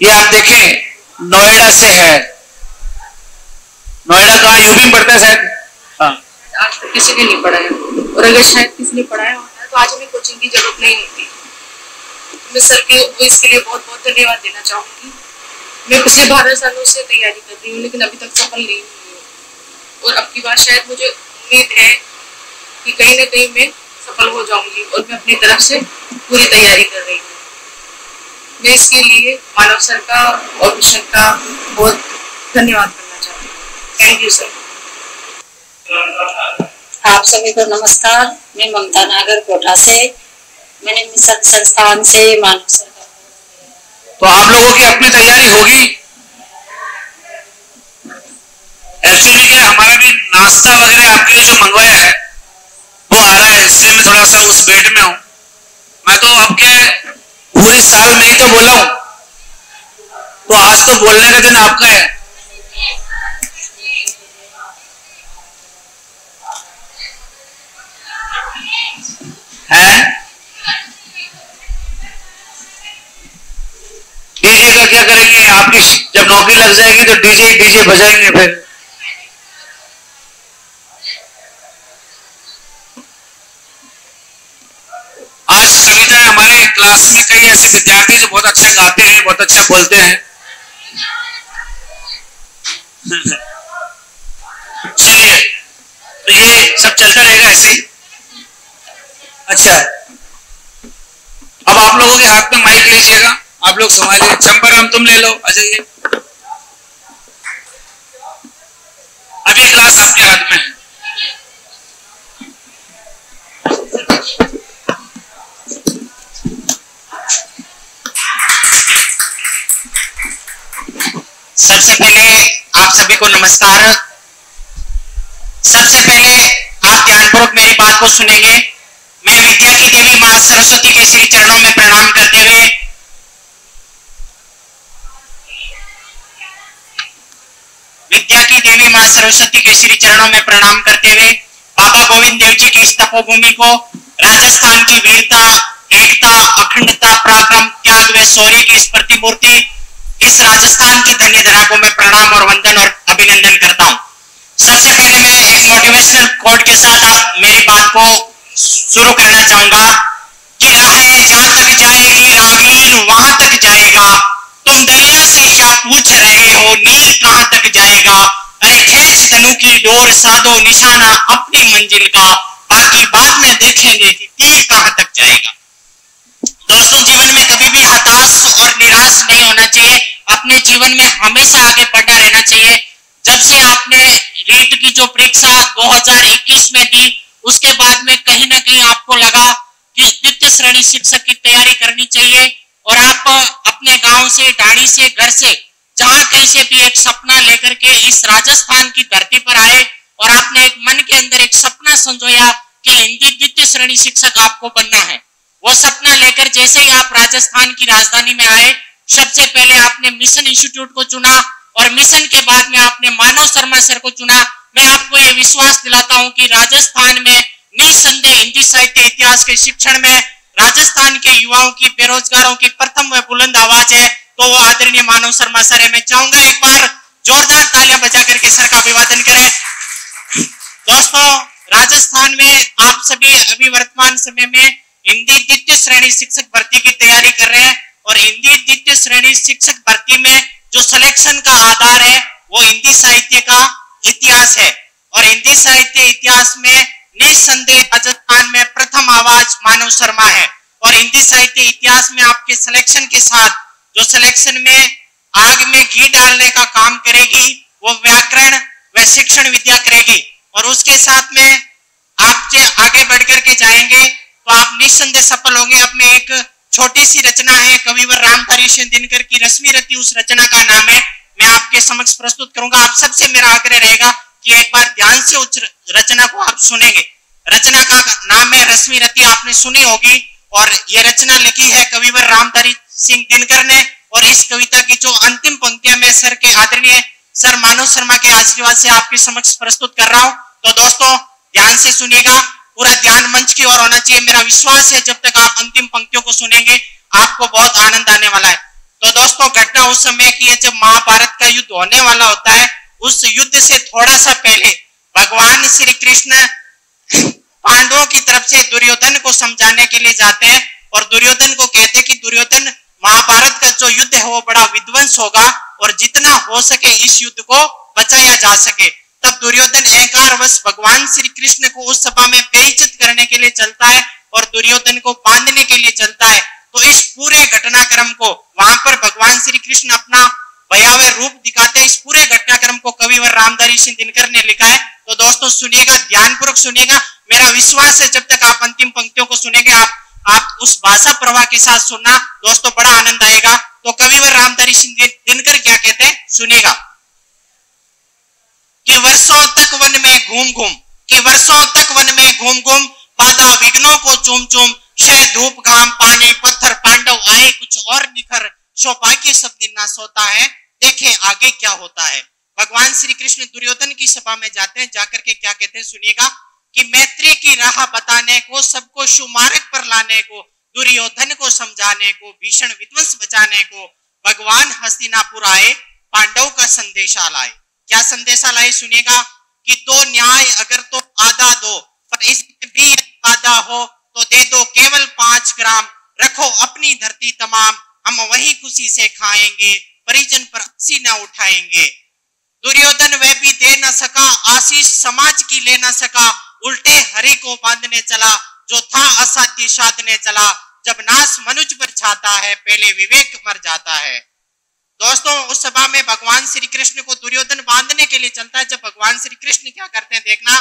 Speaker 1: ये आप देखें नोएडा से है। नोएडा कहाँ यूपी में पड़ता है शायद। हाँ।
Speaker 11: आज तक किसी ने नहीं पढ़ाया। और अगर शायद किसी ने पढ़ाया होता है तो आज हमें कोचिंग की ज़रूरत नहीं होती। मैं सर के वो इसके लिए बहुत बहुत धन्यवाद देना चाहूँगी। मैं पिछले बारह सालों से तैयारी कर रही हूँ लेकिन अभी तक सफल नहीं हुई और अब की बार शायद मुझे उम्मीद है कि कहीं ना कहीं मैं सफल हो जाऊँगी और मैं अपनी तरफ़ से पूरी तैयारी कर रही हूँ। मैं इसके लिए मानव सर का और मिशन का बहुत धन्यवाद करना चाहती हूँ। थैंक यू सर
Speaker 12: आप सभी को नमस्कार। मैं ममता नागर कोटा से मैंने मिशन संस्थान से मानव सरकार
Speaker 1: तो आप लोगों की अपनी तैयारी होगी? एक्चुअली क्या हमारा भी नाश्ता वगैरह आपके लिए जो मंगवाया है, वो आ रहा है, इसलिए मैं थोड़ा सा उस वेट में हूँ। मैं तो आपके पूरे साल में ही तो बोला हूँ। तो आज तो बोलने का दिन आपका है। है? डीजे का क्या करेंगे, आपकी जब नौकरी लग जाएगी तो डीजे डीजे बजाएँगे फिर आज कविता हमारे क्लास में कई ऐसे विद्यार्थी जो बहुत अच्छा गाते हैं, बहुत अच्छा बोलते हैं। चलिए तो ये सब चलता रहेगा ऐसे ही। अच्छा अब आप लोगों के हाथ में माइक लीजिएगा। आप लोग संभालिए। चंपाराम तुम ले लो। आ जाइए अब ये क्लास आपके हाथ में है।
Speaker 13: सबसे पहले आप सभी को नमस्कार। सबसे पहले आप ध्यानपूर्वक मेरी बात को सुनेंगे। मैं विद्या की देवी माँ सरस्वती के श्री चरणों में प्रणाम करते हुए विद्या की देवी माँ सरस्वती के श्री चरणों में प्रणाम करते हुए बाबा गोविंद देव जी की इस तपोभूमि को राजस्थान की वीरता, एकता, अखंडता पराक्रम त्याग व शौर्य की इस प्रतिमूर्ति इस राजस्थान की धन्य धरा को मैं प्रणाम और वंदन और अभिनंदन करता हूँ। सबसे पहले मैं एक मोटिवेशनल कोड के साथ आप मेरी बात को शुरू करना चाहूँगा कि राहें जहाँ तक जाएगी रामीन वहाँ तक जाएगा, तुम दरिया से क्या पूछ रहे हो, नील कहाँ तक जाएगा? अरे खींच धनु की डोर साधो निशाना अपनी मंजिल का बाकी बाद में देखेंगे कि तीर कहाँ तक जाएगा। दोस्तों, जीवन में कभी भी हताश और निराश नहीं होना चाहिए। अपने जीवन में हमेशा आगे बढ़ना रहना चाहिए। जब से आपने रीट की जो परीक्षा 2021 में दी, उसके बाद में कहीं ना कहीं आपको लगा कि द्वितीय श्रेणी शिक्षक की तैयारी करनी चाहिए और आप अपने गाँव से डाणी से, घर से, जहाँ कहीं से भी एक सपना लेकर के इस राजस्थान की धरती पर आए और आपने एक मन के अंदर एक सपना संजोया कि हिंदी द्वितीय श्रेणी शिक्षक आपको बनना है। वो सपना लेकर जैसे ही आप राजस्थान की राजधानी में आए, सबसे पहले आपने मिशन इंस्टीट्यूट को चुना और मिशन के बाद में आपने मानव शर्मा सर को चुना। मैं आपको ये विश्वास दिलाता हूँ कि राजस्थान में निसंदेह हिंदी साहित्य इतिहास के शिक्षण में राजस्थान के युवाओं की, बेरोजगारों की प्रथम व बुलंद आवाज़ है। तो वो आदरणीय मानव शर्मा सर है। मैं चाहूँगा एक बार जोरदार तालियाँ बजा करके सर का अभिवादन करें। दोस्तों, राजस्थान में आप सभी अभी वर्तमान समय में हिंदी द्वितीय श्रेणी शिक्षक भर्ती की तैयारी कर रहे हैं और हिंदी द्वितीय श्रेणी शिक्षक भर्ती में जो सिलेक्शन का आधार है, वो हिंदी साहित्य का इतिहास है। और हिंदी साहित्य इतिहास में निसंदेह राजस्थान में प्रथम आवाज़ मानव शर्मा है। और हिंदी साहित्य इतिहास में आपके सिलेक्शन के साथ जो सिलेक्शन में आग में घी डालने का काम करेगी, वो व्याकरण व शिक्षण विद्या करेगी। और उसके साथ में आप जे आगे बढ़ करके जाएँगे। तो आप निस्संदेह सफल होंगे। अब मैं एक छोटी सी रचना है। कविवर सिंह दिनकर की रश्मि रति उस रचना का नाम है। मैं आपके समक्ष प्रस्तुत करूँगा। आप सबसे मेरा आग्रह रहेगा कि एक बार ध्यान से उस रचना को आप सुनेंगे। रचना का नाम है रश्मि रति। आपने सुनी होगी और ये रचना लिखी है कविवर रामधारी सिंह दिनकर ने और इस कविता की जो अंतिम पंक्तियाँ मैं सर के आदरणीय सर मानव शर्मा के आशीर्वाद से आपके समक्ष प्रस्तुत कर रहा हूँ। तो दोस्तों, ध्यान से सुनिएगा। पूरा ध्यान मंच की ओर होना चाहिए। मेरा विश्वास है, जब तक आप अंतिम पंक्तियों को सुनेंगे, आपको बहुत आनंद आने वाला है। तो दोस्तों, घटना उस समय की है जब महाभारत का युद्ध होने वाला होता है। उस युद्ध से थोड़ा सा पहले भगवान श्री कृष्ण पांडवों की तरफ़ से दुर्योधन को समझाने के लिए जाते हैं और दुर्योधन को कहते हैं कि दुर्योधन, महाभारत का जो युद्ध है, वो बड़ा विध्वंस होगा और जितना हो सके इस युद्ध को बचाया जा सके। तब दुर्योधन अहंकार वश भगवान श्री कृष्ण को उस सभा में बेइज्जत करने के लिए चलता है और दुर्योधन को बांधने के लिए चलता है। तो इस पूरे घटनाक्रम को वहाँ पर भगवान श्री कृष्ण अपना भयावह रूप दिखाते इस पूरे घटनाक्रम को कविवर रामधारी सिंह दिनकर ने लिखा है। तो दोस्तों, सुनिएगा, ध्यानपूर्वक सुनिएगा। मेरा विश्वास है, जब तक आप अंतिम पंक्तियों को सुनेंगे, आप आप उस भाषा प्रवाह के साथ सुनना दोस्तों, बड़ा आनंद आएगा। तो कविवर रामधारी सिंह दिनकर क्या कहते हैं? सुनिएगा। कि वर्षों तक वन में घूम घूम कि वर्षों तक वन में घूम घूम बाधा विघ्नों को चूम चूम शह धूप, घाम, पानी, पत्थर, पांडव, आए, कुछ और निखर, सौभाग्य सब दिन ना सोता है। देखे आगे क्या होता है। भगवान श्री कृष्ण दुर्योधन की सभा में जाते हैं, जाकर के क्या कहते हैं, सुनिएगा, कि मैत्री की राह बताने को, सबको सुमार्ग पर लाने को, दुर्योधन को समझाने को, भीषण विध्वंस बचाने को, भगवान हस्तिनापुर आए, पांडव का संदेशा लाए क्या संदेशा लाई सुनेगा कि दो न्याय अगर तो आधा दो, पर इसमें भी आधा हो तो दे दो केवल पाँच ग्राम। रखो अपनी धरती तमाम, हम वही खुशी से खाएँगे, परिजन पर हँसी न उठाएँगे। दुर्योधन वह भी दे न सका, आशीष समाज की ले न सका, उल्टे हरि को बांधने चला, जो था असाध्य साधने चला, जब नाश मनुष्य पर छाता है, पहले विवेक मर जाता है। दोस्तों, उस सभा में भगवान श्री कृष्ण को दुर्योधन बांधने के लिए चलता है जब भगवान श्री कृष्ण क्या करते हैं देखना,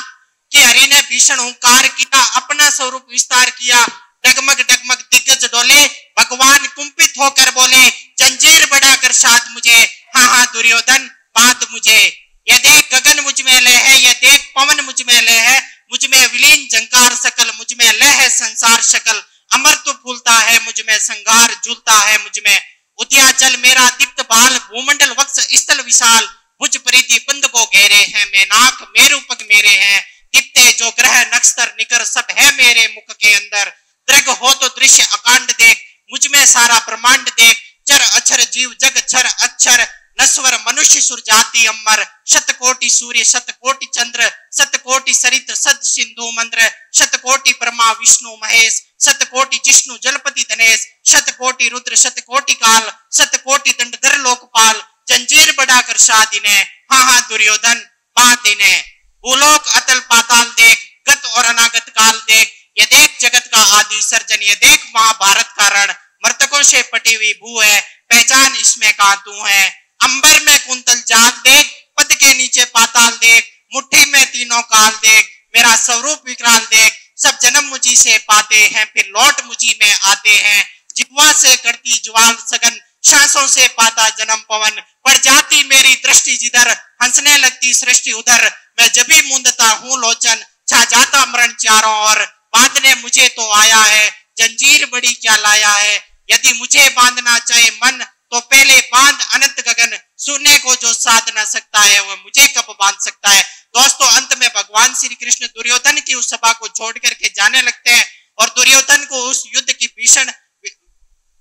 Speaker 13: कि हरि ने भीषण हुंकार किया, अपना स्वरूप विस्तार किया, डगमग डगमग, दिग्गज डोले, भगवान कुंपित होकर बोले, जंजीर बढ़ाकर साथ मुझे हाँ हाँ दुर्योधन बात मुझे। ये देख गगन मुझमें ले है, ये देख पवन मुझमें ले है, मुझमें विलीन जंकार सकल, मुझमें लह है संसार शकल अमृत फूलता है, मुझमें संगार झूलता है, मुझमें उद्याचल मेरा दीप्त बाल भूमंडल वक्ष स्थल विशाल भुज प्रीति बंद को घेरे हैं, मैं नाक मेरु पग मेरे हैं। दीप्ते जो ग्रह नक्षत्र निकर सब है मेरे मुख के अंदर। दृग हो तो दृश्य अकांड देख, मुझमें सारा ब्रह्मांड देख। चर अक्षर जीव जग छर अक्षर नस्वर मनुष्य सुर जाति अमर शत कोटि सूर्य शत कोटि चंद्र शत कोटि सरित सद सिंधु मंद्र शत कोटि ब्रह्मा, विष्णु महेश शत कोटि जिष्णु, जलपति धनेश शत कोटि रुद्र शत कोटि काल शत कोटि दंडधर लोकपाल, जंजीर बढ़ाकर शादी ने हाँ हाँ दुर्योधन, बात ने भूलोक अतल पाताल देख, गत और अनागत काल देख, ये देख जगत का आदि सर्जन, ये देख महाभारत का रण। मृतकों से पटी हुई भू है, पहचान इसमें का तू है। अंबर में कुंतल जाग देख, पद के नीचे पाताल देख, मुट्ठी में तीनों काल देख, मेरा स्वरूप विकराल देख, सब जन्म मुझी से पाते हैं, फिर लौट मुझी में आते हैं। जिह्वा से करती ज्वाल सगन सांसों से पाता जन्म पवन पड़ जाती मेरी दृष्टि जिधर, हंसने लगती सृष्टि उधर। मैं जब भी मुंदता हूँ लोचन, छा जाता मरण चारों और बांधने मुझे तो आया है, जंजीर बड़ी क्या लाया है, यदि मुझे बांधना चाहे मन तो पहले बाँध अनंत गगन सुनने को जो साध न सकता है, वह मुझे कब बाँध सकता है? दोस्तों, अंत में भगवान श्री कृष्ण दुर्योधन की उस सभा को छोड़ करके जाने लगते हैं और दुर्योधन को उस युद्ध की भीषण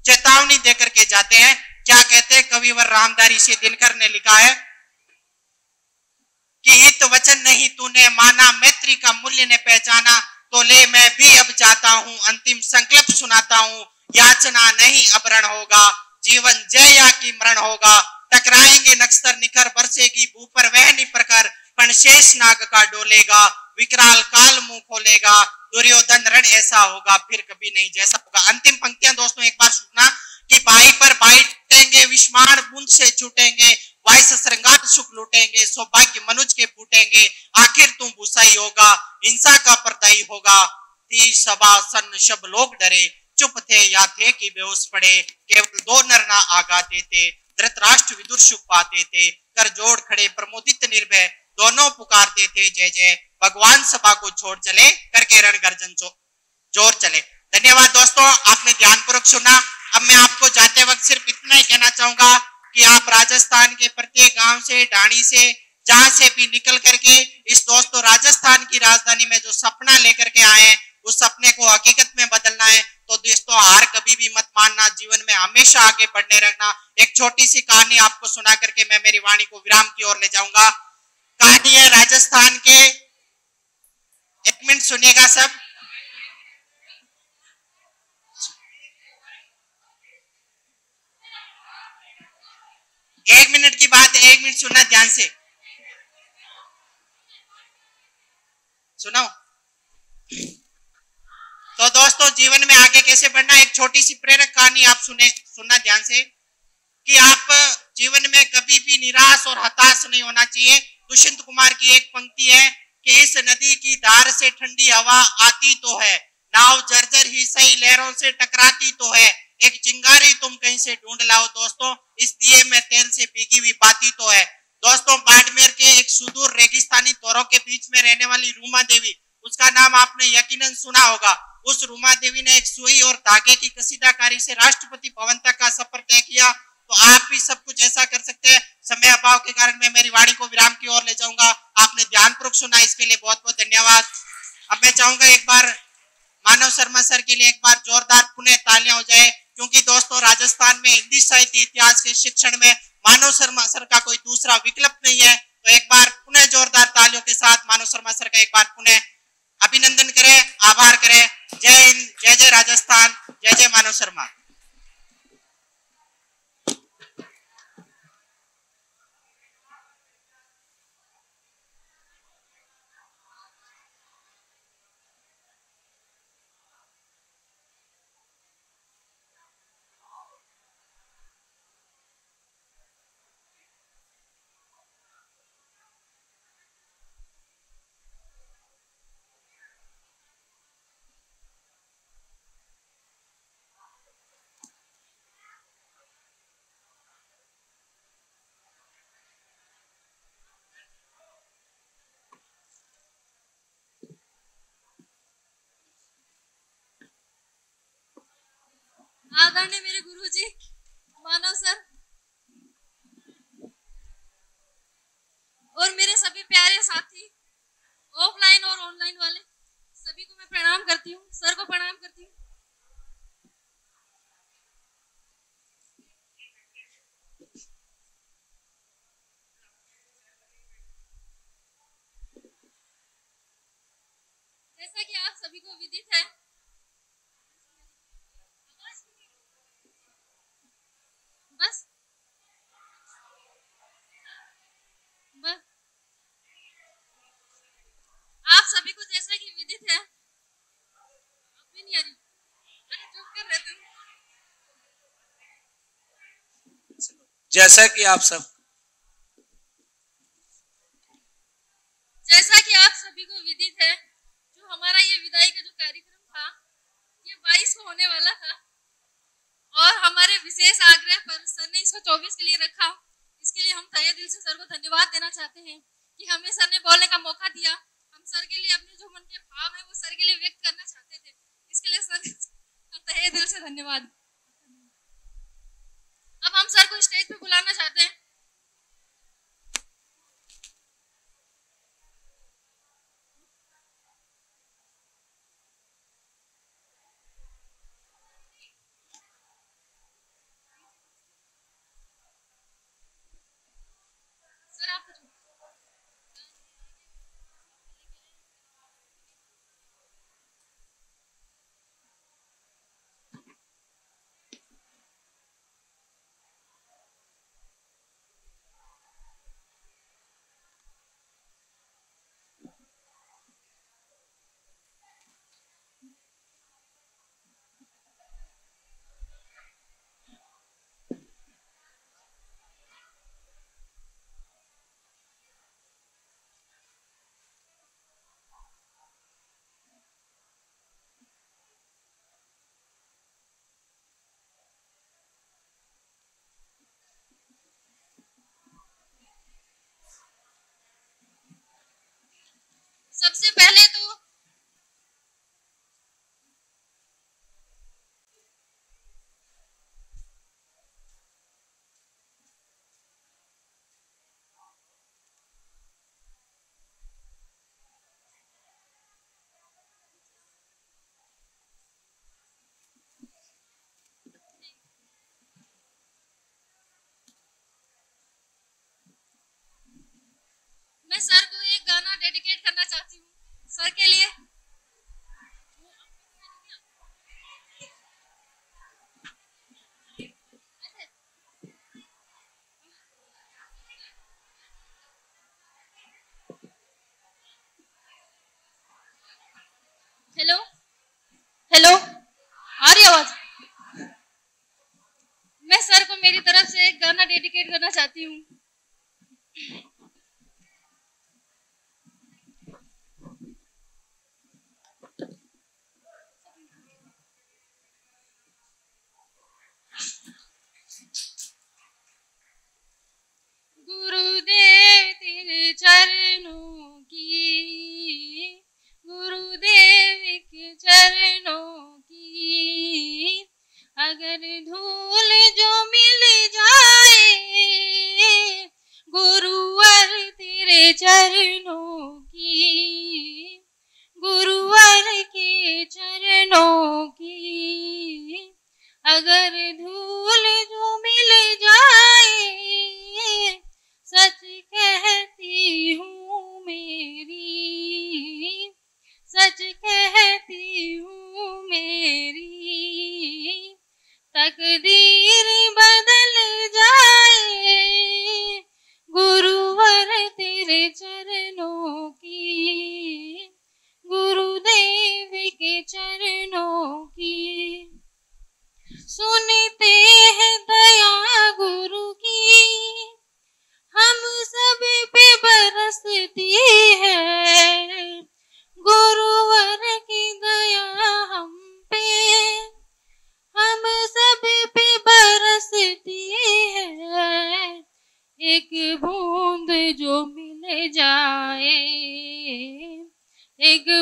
Speaker 13: चेतावनी देकर के जाते हैं। क्या कहते हैं? कविवर रामदारी से दिनकर ने लिखा है कि हित वचन नहीं तूने माना, मैत्री का मूल्य ने पहचाना तो ले मैं भी अब जाता हूँ, अंतिम संकल्प सुनाता हूँ, याचना नहीं अवरण होगा। जीवन जय या की मरण होगा। टकराएँगे नक्सर निखर, बरसेगी भू पर वह निप्रकर पण शेष नाग का डोलेगा, विकराल काल मुँह खोलेगा। दुर्योधन रण ऐसा होगा, फिर कभी नहीं जैसा होगा। अंतिम पंक्तियाँ दोस्तों, एक बार सुनना कि भाई पर भाई टूटेंगे विस्मार बूंद से छूटेंगे वायस श्रृंगार सुख लूटेंगे, सौभाग्य मनुज के फूटेंगे, आखिर तुम भूसाई होगा, हिंसा का पर्दाई होगा। थी सभा सन शब लोग डरे चुप थे या थे कि बेहोश पड़े, केवल दो नर ना आगाते थे, धृतराष्ट्र विदुर सुख पाते थे, कर जोड़ खड़े प्रमोदित निर्भय, दोनों पुकारते थे, जय जय, भगवान सभा को छोड़ चले, करके रण गर्जन ज़ोर चले। धन्यवाद दोस्तों, आपने ध्यानपूर्वक सुना। अब मैं आपको जाते वक्त सिर्फ़ इतना ही कहना चाहूँगा कि आप राजस्थान के प्रत्येक गाँव से, डाणी से, जहाँ से भी निकल करके, इस दोस्तों राजस्थान की राजधानी में जो सपना लेकर के आए उस सपने को हकीकत में बदलना है। तो दोस्तों, हार कभी भी मत मानना। जीवन में हमेशा आगे बढ़ने रखना। एक छोटी सी कहानी आपको सुना करके मैं मेरी वाणी को विराम की ओर ले जाऊँगा। कहानी है राजस्थान के। एक मिनट सुनिएगा सब। एक मिनट की बात है, एक मिनट सुनना ध्यान से। सुनो तो दोस्तों, जीवन में आगे कैसे बढ़ना एक छोटी सी प्रेरक कहानी आप सुने, सुनना ध्यान से कि आप जीवन में कभी भी निराश और हताश नहीं होना चाहिए। दुष्यंत कुमार की एक पंक्ति है कि इस नदी की धार से ठंडी हवा आती तो है, नाव जर्जर ही सही लहरों से टकराती तो है। एक चिंगारी तुम कहीं से ढूंढ लाओ दोस्तों, इस दिए में तेल से भीगी हुई बाती तो है। दोस्तों, बाड़मेर के एक सुदूर रेगिस्तानी तौरों के बीच में रहने वाली रूमा देवी, उसका नाम आपने यकीनन सुना होगा। उस रूमा देवी ने एक सुई और धागे की कसीदाकारी से राष्ट्रपति भवन तक का सफ़र तय किया। तो आप भी सब कुछ ऐसा कर सकते हैं। समय अभाव के कारण मैं मेरी वाणी को विराम की ओर ले जाऊँगा। आपने ध्यानपूर्वक सुना, इसके लिए बहुत बहुत धन्यवाद। अब मैं चाहूँगा एक बार मानव शर्मा सर के लिए एक बार जोरदार पुनः तालियाँ हो जाए, क्योंकि दोस्तों, राजस्थान में हिंदी साहित्य इतिहास के शिक्षण में मानव शर्मा सर का कोई दूसरा विकल्प नहीं है। तो एक बार पुनः जोरदार तालियों के साथ मानव शर्मा सर का एक बार पुनः अभिनंदन करें आभार करें। जय हिंद जय जय राजस्थान जय जय मानव शर्मा।
Speaker 14: आदरणीय मेरे गुरुजी, मानव सर। और मेरे सभी प्यारे साथी ऑफलाइन और ऑनलाइन वाले, सभी को मैं प्रणाम करती हूँ, सर को प्रणाम करती हूँ। जैसा कि आप सभी को विदित है बस बस आप सभी को जैसा कि विदित है अभी नहीं आ रही अरे चुप कर रहे तुम
Speaker 1: जैसा कि आप सब
Speaker 14: डेडिकेट करना चाहती हूँ।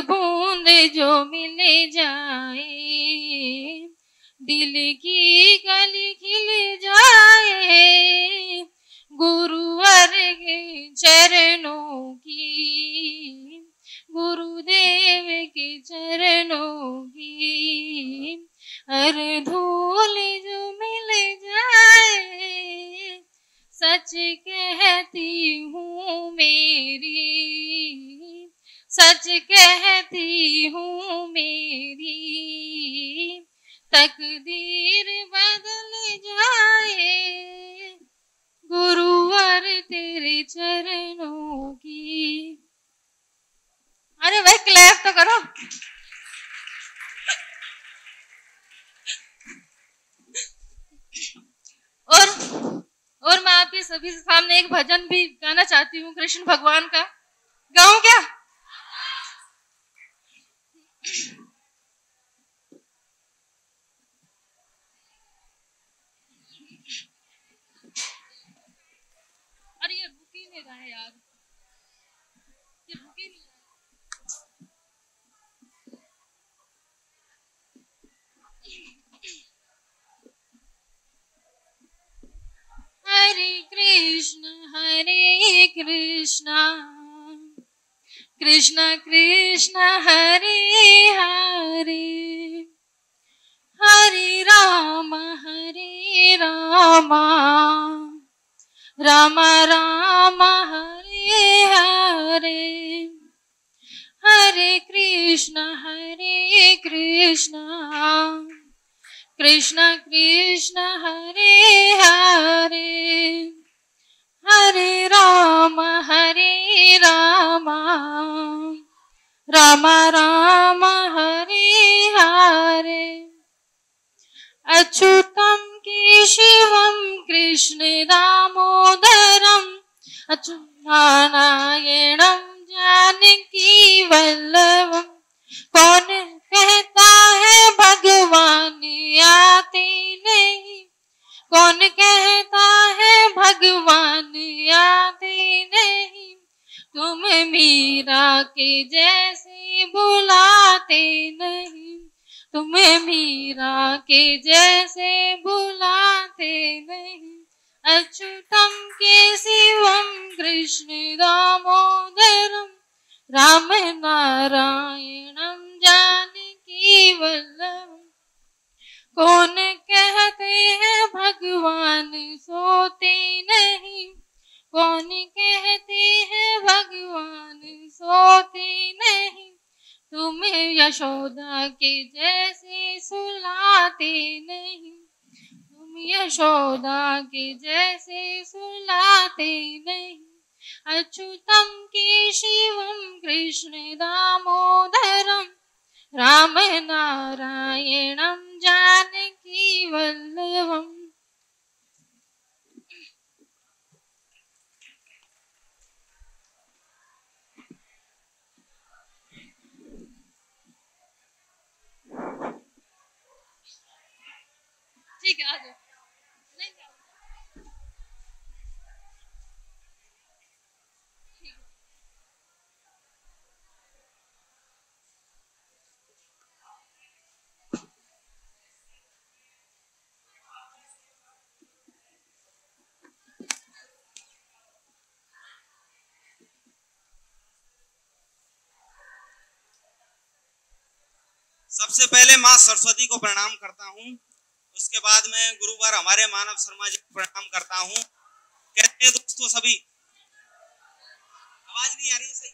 Speaker 14: बूंद जो मिल जाए, दिल की गली खिल जाए। गुरुवर के चरणों की, गुरुदेव के चरणों की, हर धूल जो मिल जाए, सच कहती हूँ मेरी, सच कह कृष्ण भगवान का? Krishna Krishna ठीक है आ जाओ
Speaker 15: सबसे पहले माँ सरस्वती को प्रणाम करता हूँ। उसके बाद में गुरुवार हमारे मानव शर्मा जी को प्रणाम करता हूँ। कहते हैं दोस्तों सभी, आवाज़ नहीं आ रही सही?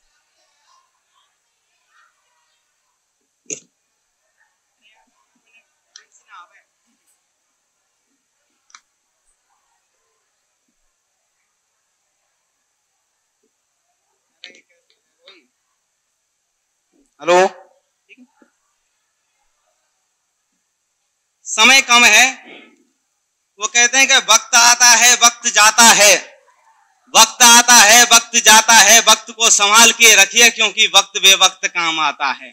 Speaker 15: हेलो। समय कम है। वो कहते हैं कि वक्त आता है, वक्त जाता है। वक्त आता है, वक्त जाता है, वक्त को संभाल के रखिए क्योंकि वक्त बे वक्त काम आता है।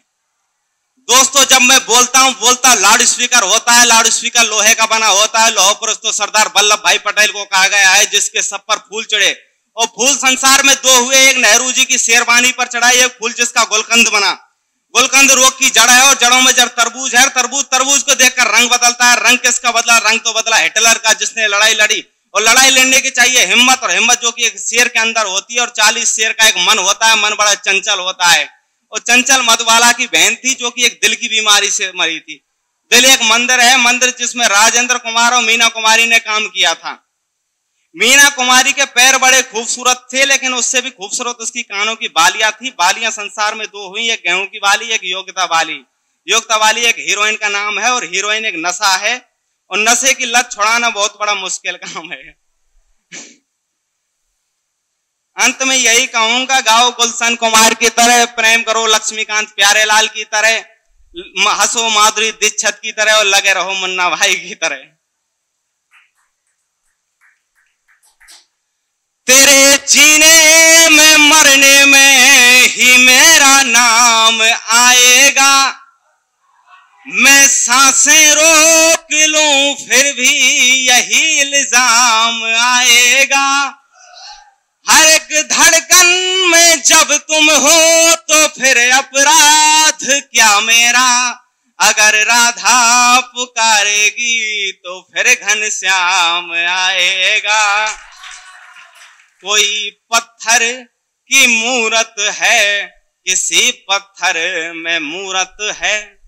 Speaker 15: दोस्तों, जब मैं बोलता हूँ, बोलता लाउड स्पीकर होता है, लाउड स्पीकर लोहे का बना होता है। लोह पुरुष तो सरदार वल्लभ भाई पटेल को कहा गया है, जिसके सब पर फूल चढ़े। और फूल संसार में दो हुए, एक नेहरू जी की शेरवानी पर चढ़ाई, एक फूल जिसका गोलकंद बना। गुलकंद रोग की जड़ है और जड़ों में जड़ तरबूज है। तरबूज तरबूज को देखकर रंग बदलता है। रंग किसका बदला? रंग तो बदला हिटलर का, जिसने लड़ाई लड़ी। और लड़ाई लड़ने की चाहिए हिम्मत, और हिम्मत जो कि एक शेर के अंदर होती है, और चालीस शेर का एक मन होता है। मन बड़ा चंचल होता है। और चंचल मधुबाला की बहन थी, जो कि एक दिल की बीमारी से मरी थी। दिल एक मंदिर है। मंदिर जिसमें राजेंद्र कुमार और मीना कुमारी ने काम किया था। मीना कुमारी के पैर बड़े खूबसूरत थे, लेकिन उससे भी खूबसूरत उसकी कानों की बालियाँ थी। बालियाँ संसार में दो हुई, एक गेहूँ की बाली, एक योग्यता बाली। योग्यता बाली एक हीरोइन का नाम है, और हीरोइन एक नशा है। और नशे की लत छुड़ाना बहुत बड़ा मुश्किल काम है। अंत में यही कहूँगा, गाओ गुलशन कुमार की तरह, प्रेम करो लक्ष्मीकांत प्यारेलाल की तरह हंसो माधुरी दीक्षित की तरह, और लगे रहो मुन्ना भाई की तरह। तेरे जीने में, मरने में ही मेरा नाम आएगा। मैं साँसें रोक लूँ, फिर भी यही इल्ज़ाम आएगा। हर एक धड़कन में जब तुम हो तो फिर अपराध क्या मेरा? अगर राधा पुकारेगी तो फिर घनश्याम आएगा। कोई पत्थर की मूरत है? किसी पत्थर में मूरत है?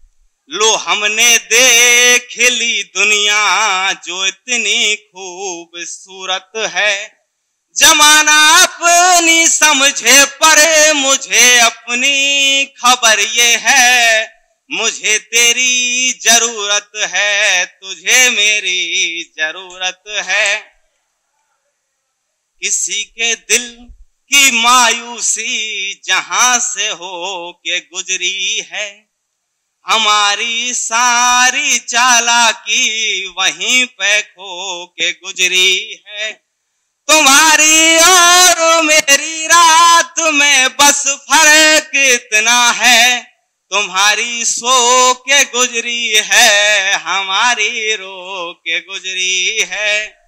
Speaker 15: लो हमने देख ली दुनिया जो इतनी खूबसूरत है। जमाना अपनी समझे, पर मुझे अपनी खबर ये है, मुझे तेरी ज़रूरत है, तुझे मेरी ज़रूरत है। किसी के दिल की मायूसी जहाँ से हो के गुजरी है। हमारी सारी चालाकी वहीं पे खो के गुजरी है। तुम्हारी और मेरी रात में बस फ़र्क इतना है। तुम्हारी सो के गुजरी है, हमारी रो के गुजरी है।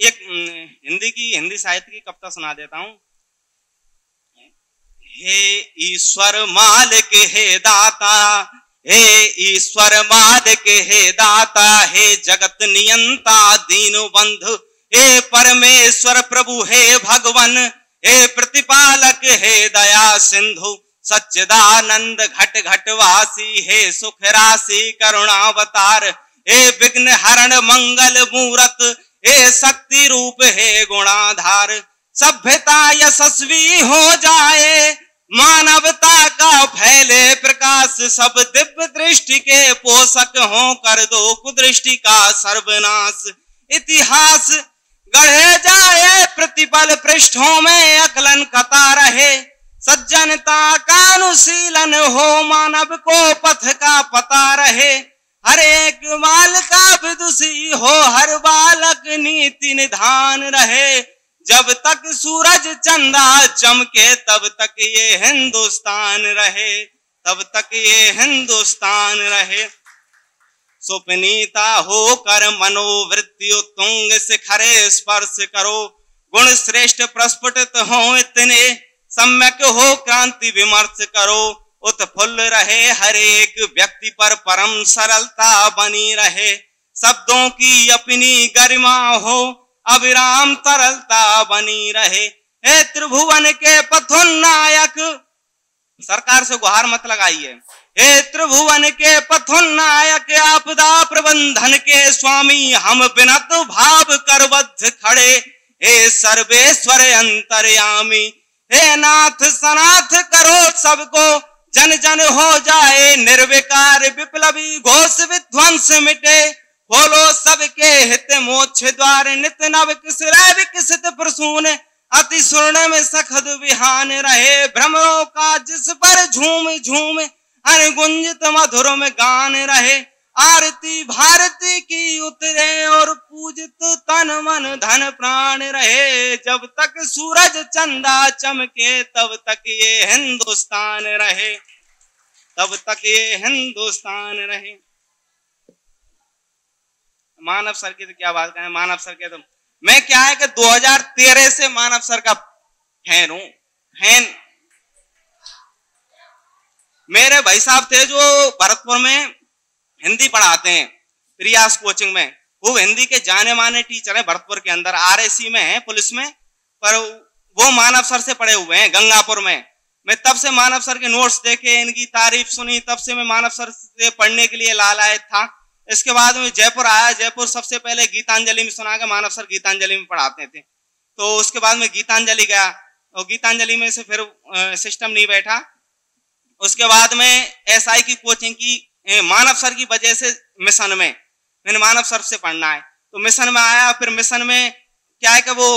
Speaker 15: एक हिंदी की, हिंदी साहित्य की कविता सुना देता हूँ। हे ईश्वर मालिक, हे दाता, हे ईश्वर मालिक, हे दाता, हे जगत नियंता दीन बंधु हे परमेश्वर प्रभु, हे भगवन, हे प्रतिपालक, हे दया सिंधु, सच्चिदानंद घट घट वासी हे सुख राशि करुणावतार, हे विघ्न हरण मंगल मूरत हे शक्ति रूप हे गुणाधार, सभ्यता यशस्वी हो जाए। मानवता का फैले प्रकाश, सब दिव्य दृष्टि के पोषक हो कर दो कुदृष्टि का सर्वनाश। इतिहास गढ़े जाए, प्रतिपल पृष्ठों में अकलन कता रहे। सज्जनता का अनुशीलन हो, मानव को पथ का पता रहे। हर एक बाल का विदुषी हो, हर बालक नीति निधान रहे। जब तक सूरज चंदा चमके, तब तक ये हिंदुस्तान रहे। तब तक ये हिंदुस्तान रहे। सुपनीता होकर मनोवृत्ति तुंग शिखरे स्पर्श करो। गुण श्रेष्ठ प्रस्फुटित हो इतने। सम्यक हो क्रांति विमर्श करो। उत्फुल्ल रहे हर एक व्यक्ति पर परम सरलता बनी रहे। शब्दों की अपनी गरिमा हो, अविराम तरलता बनी रहे। हे त्रिभुवन के पथोन्नायक, सरकार से गुहार मत लगाइए। हे त्रिभुवन के पथोन्नायक, आपदा प्रबंधन के स्वामी, हम बिनत भाव करबद्ध खड़े। हे सर्वेश्वर अंतर्यामी, हे नाथ सनाथ करो सबको जन जन हो जाए निर्विकार विप्लवी घोष विध्वंस मिटे। खोलो सबके हित मोक्ष द्वार नित नव किस विकसित प्रसून। अति स्वर्ण में सखद विहान रहे भ्रमरों का जिस पर झूम झूम। अनुगुंजित मधुर में गान रहे। आरती भारती की उतरे और पूजित तन मन धन प्राण रहे। जब तक सूरज चंदा चमके, तब तक ये हिंदुस्तान रहे। तब तक ये हिंदुस्तान रहे। मानव सर की तो क्या बात करें, मानव सर के तो मैं क्या है कि 2013 से मानव सर का फ़ैन हूँ, फ़ैन। मेरे भाई साहब थे जो भरतपुर में हिंदी पढ़ाते हैं प्रियास कोचिंग में। वो हिंदी के जाने माने टीचर है भरतपुर के अंदर आरएसी में है, पुलिस में। पर वो मानव सर से पढ़े हुए हैं, गंगापुर में। मैं तब से मानव सर के नोट्स देखे, इनकी तारीफ़ सुनी, तब से मैं मानव सर से पढ़ने के लिए लाल लालायत था। इसके बाद में जयपुर आया। जयपुर सबसे पहले गीतांजलि में सुना के मानव सर गीतांजलि में पढ़ाते थे। तो उसके बाद में गीतांजलि गया। और गीतांजलि में से फिर सिस्टम नहीं बैठा। उसके बाद में एसआई की कोचिंग की मानव सर की वजह से मिशन में, मैंने मानव सर से पढ़ना है। तो मिशन में आया। फिर मिशन में क्या है कि वो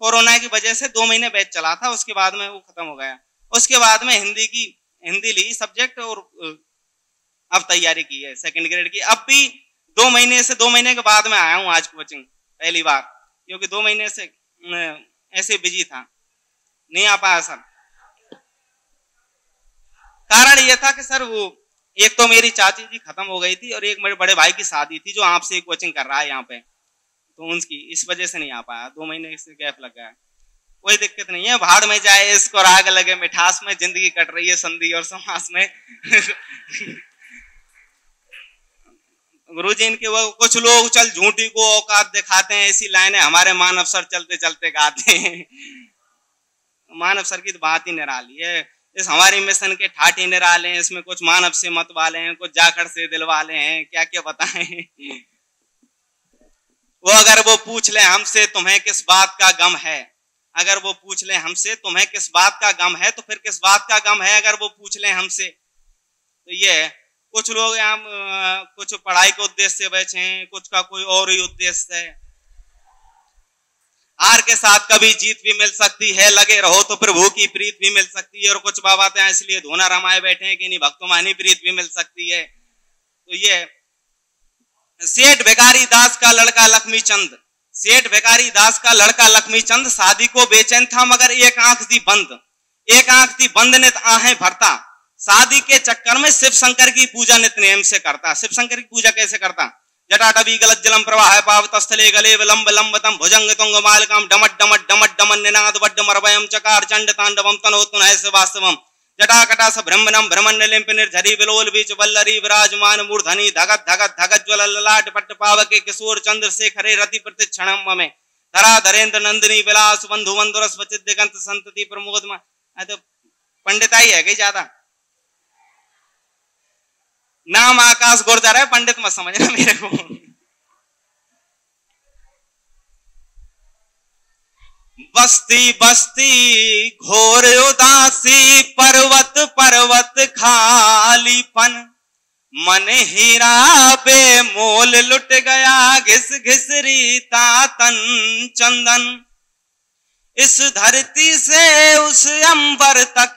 Speaker 15: कोरोना की वजह से दो महीने बैच चला था। उसके बाद में वो खत्म हो गया। उसके बाद में हिंदी की, हिंदी ली सब्जेक्ट और अब तैयारी की है सेकंड ग्रेड की। अब भी दो महीने से, दो महीने के बाद में आया हूँ आज कोचिंग पहली बार। क्योंकि दो महीने से ऐसे बिज़ी था। नहीं आ पाया सर कारण ये था कि सर वो, एक तो मेरी चाची जी खत्म हो गई थी और एक मेरे बड़े भाई की शादी थी जो आपसे कोचिंग कर रहा है यहाँ पे। तो उनकी, इस वजह से नहीं आ पाया। दो महीने से गैप लग गया। कोई दिक्कत नहीं है। भाड़ में जाए, इसको राग लगे, मिठास में ज़िंदगी कट रही है संधि और समास में। गुरु जी इनके वो कुछ लोग चल झूठी को औकात दिखाते हैं ऐसी लाइनें हमारे मान सर चलते चलते गाते हैं। मानव सर की तो बात ही निराली है। इस हमारी मिशन के ठाठी निराले हैं, इसमें कुछ मानव से मत वाले हैं, कुछ जाखड़ से दिल वाले हैं क्या क्या बताएँ। वो अगर वो पूछ ले हमसे, तुम्हें किस बात का गम है? अगर वो पूछ ले हमसे, तुम्हें किस बात का गम है तो फिर किस बात का गम है अगर वो पूछ ले हमसे? तो ये कुछ लोग यहाँ कुछ पढ़ाई के उद्देश्य से बैठे हैं, कुछ का कोई और ही उद्देश्य है। हार के साथ कभी जीत भी मिल सकती है, लगे रहो तो प्रभु की प्रीत भी मिल सकती है, और कुछ बाबा तो इसलिए धोना रमाए बैठे हैं कि नहीं भक्तों मानी प्रीत भी मिल सकती है। तो ये सेठ भिकारी दास का लड़का लक्ष्मी चंद सेठ भिकारी दास का लड़का लक्ष्मी चंद शादी को बेचैन था, मगर एक आँख थी बंद। एक आँख थी बंद ने आहें भरता। शादी के चक्कर में शिव शंकर की पूजा नित नियम से करता। शिव शंकर की पूजा कैसे करता? जटाटवी गलत जलम प्रवाह पावत स्थले गले लंब लंबतम। भुजंग तुंग मालकम, डमट डमट डमट डमन निनाद वड्ड मरवयम चकार चंड तांडवम तनोतुन ऐसे वास्तवम जटाकटास ब्रह्मणम ब्रह्मण्यलिंप निर्झरी विलोल बीच वल्लरी विराजमान मूर्धनी धगत धगत धगत ज्वल ललाट पट्ट पावके किशोर चंद्र शेखरे रति प्रतिक्षणम ममे। धरा धरेन्द्र नंदिनी विलास बंधु बंधुरस वचित दिगंत संतति प्रमोद तो पंडिताई है कहीं ज़्यादा? नाम आकाश गुर्जर है, पंडित मत समझना मेरे को। बस्ती बस्ती, घोर उदासी, पर्वत पर्वत, खालीपन। मन हीरा बेमोल लुट गया, घिस घिस रीता तन चंदन। इस धरती से उस अंबर तक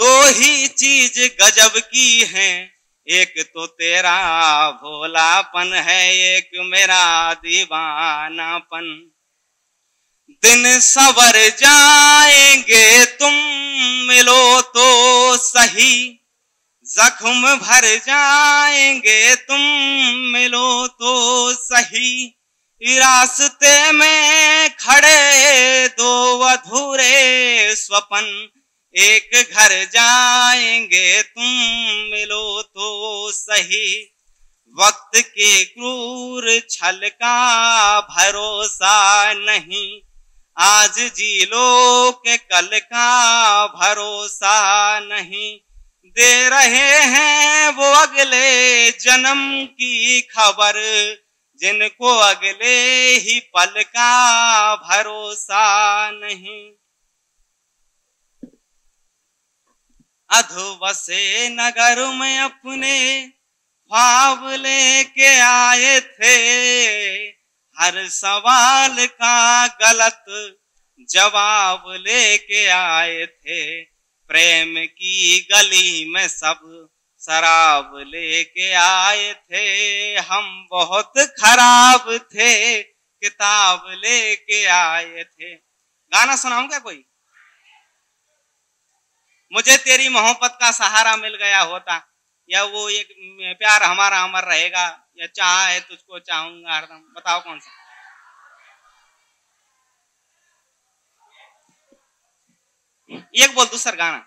Speaker 15: दो ही चीज़ गजब की है। एक तो तेरा भोलापन है, एक मेरा दीवानापन। दिन सवर जाएँगे, तुम मिलो तो सही। जख्म भर जाएँगे, तुम मिलो तो सही। रास्ते में खड़े दो अधूरे स्वपन। एक घर जाएँगे, तुम मिलो तो सही। वक्त के क्रूर छल का भरोसा नहीं। आज जी लो के कल का भरोसा नहीं। दे रहे हैं वो अगले जन्म की खबर, जिनको अगले ही पल का भरोसा नहीं। अधोबसे नगर में अपने ख्वाब लेके आए थे। हर सवाल का गलत जवाब लेके आए थे। प्रेम की गली में सब शराब लेके आए थे। हम बहुत खराब थे, किताब लेके आए थे। गाना सुनाऊं क्या कोई? मुझे तेरी मोहब्बत का सहारा मिल गया होता। या वो एक प्यार हमारा अमर रहेगा। या चाह है तुझको चाहूँगा हरदम। बताओ कौन सा? एक बोल दूसर गाना।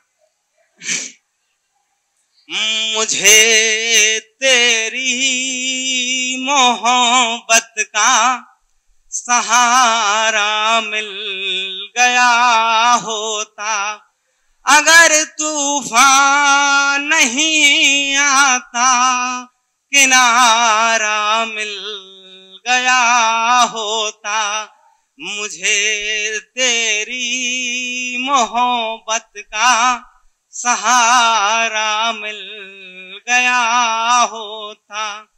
Speaker 15: मुझे तेरी मोहब्बत का सहारा मिल गया होता। अगर तूफ़ान नहीं आता किनारा मिल गया होता, मुझे तेरी मोहब्बत का सहारा मिल गया होता।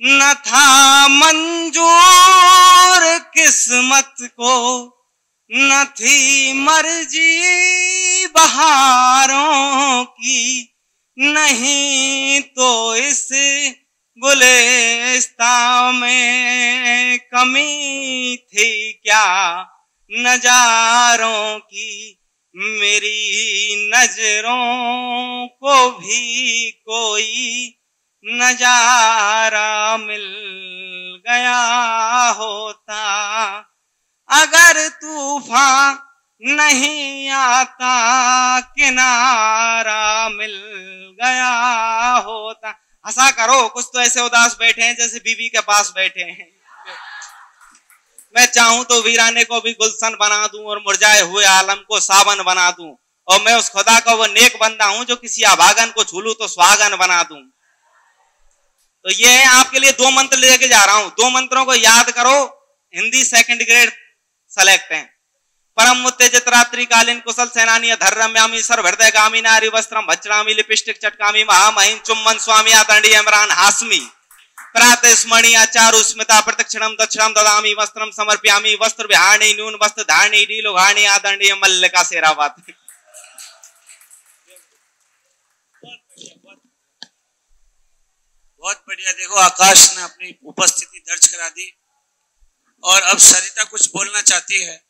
Speaker 15: न था मंजूर किस्मत को, न थी मर्ज़ी बहारों की, नहीं तो इस गुलेस्ता में कमी थी क्या? नजारों की मेरी नज़रों को भी कोई नज़ारा मिल गया होता। अगर तूफ़ान नहीं आता, किनारा मिल गया होता। हंसा करो, कुछ तो ऐसे उदास बैठे हैं जैसे बीवी के पास बैठे हैं। मैं चाहूँ तो वीराने को भी गुलशन बना दूँ और मुरझाए हुए आलम को सावन बना दूँ। और मैं उस खुदा का वो नेक बंदा हूँ जो किसी अभागन को छूलू तो स्वागन बना दूँ। तो ये है, आपके लिए दो मंत्र लेके जा रहा हूँ। दो मंत्रों को याद करो, हिंदी सेकंड ग्रेड सेलेक्ट है। परम उत्तेजित रात्रि कालीन कुशल सेनानी धर्रम्यामी सर्व हृदय गामी नारी वस्त्रम भचरामी लिपिस्टिक चटकामी महामहिम चुम्बन स्वामी आदंडी इमरान हासमी प्रातः स्मरणीय चारु स्मिता प्रत्यक्षणम दक्षिणम ददामी वस्त्रम समर्प्यामी, वस्त्र विहाणी न्यून वस्त्र धारणी ढीलोघाणी आदंडीय मल्लिका सेरावत
Speaker 1: बहुत बढ़िया, देखो आकाश ने अपनी उपस्थिति दर्ज करा दी। और अब सरिता कुछ बोलना चाहती है।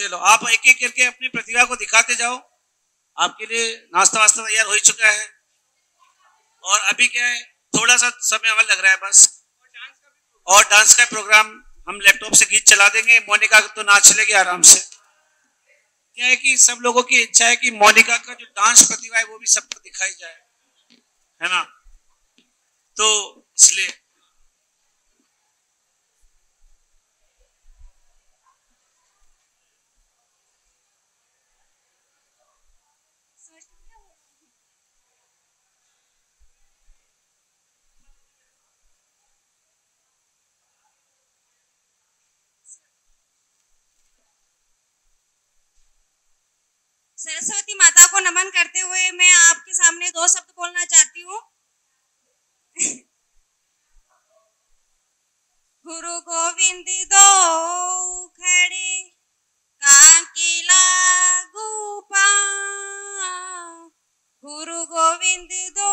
Speaker 1: चलो, आप एक एक करके अपनी प्रतिभा को दिखाते जाओ। आपके लिए नाश्ता वास्ता तैयार हो ही चुका है। और अभी क्या है थोड़ा सा समय और लग रहा है बस। और डांस का प्रोग्राम हम लैपटॉप से गीत चला देंगे। मोनिका तो नाच लेगी आराम से। क्या है कि सब लोगों की इच्छा है कि मोनिका का जो डांस प्रतिभा है, वो भी सबको दिखाई जाए। है ना? तो इसलिए
Speaker 16: सरस्वती माता को नमन करते हुए मैं आपके सामने दो शब्द बोलना चाहती हूँ गुरु गोविंद दो खड़े, कांकी लागू पाँव। गुरु गोविंद दो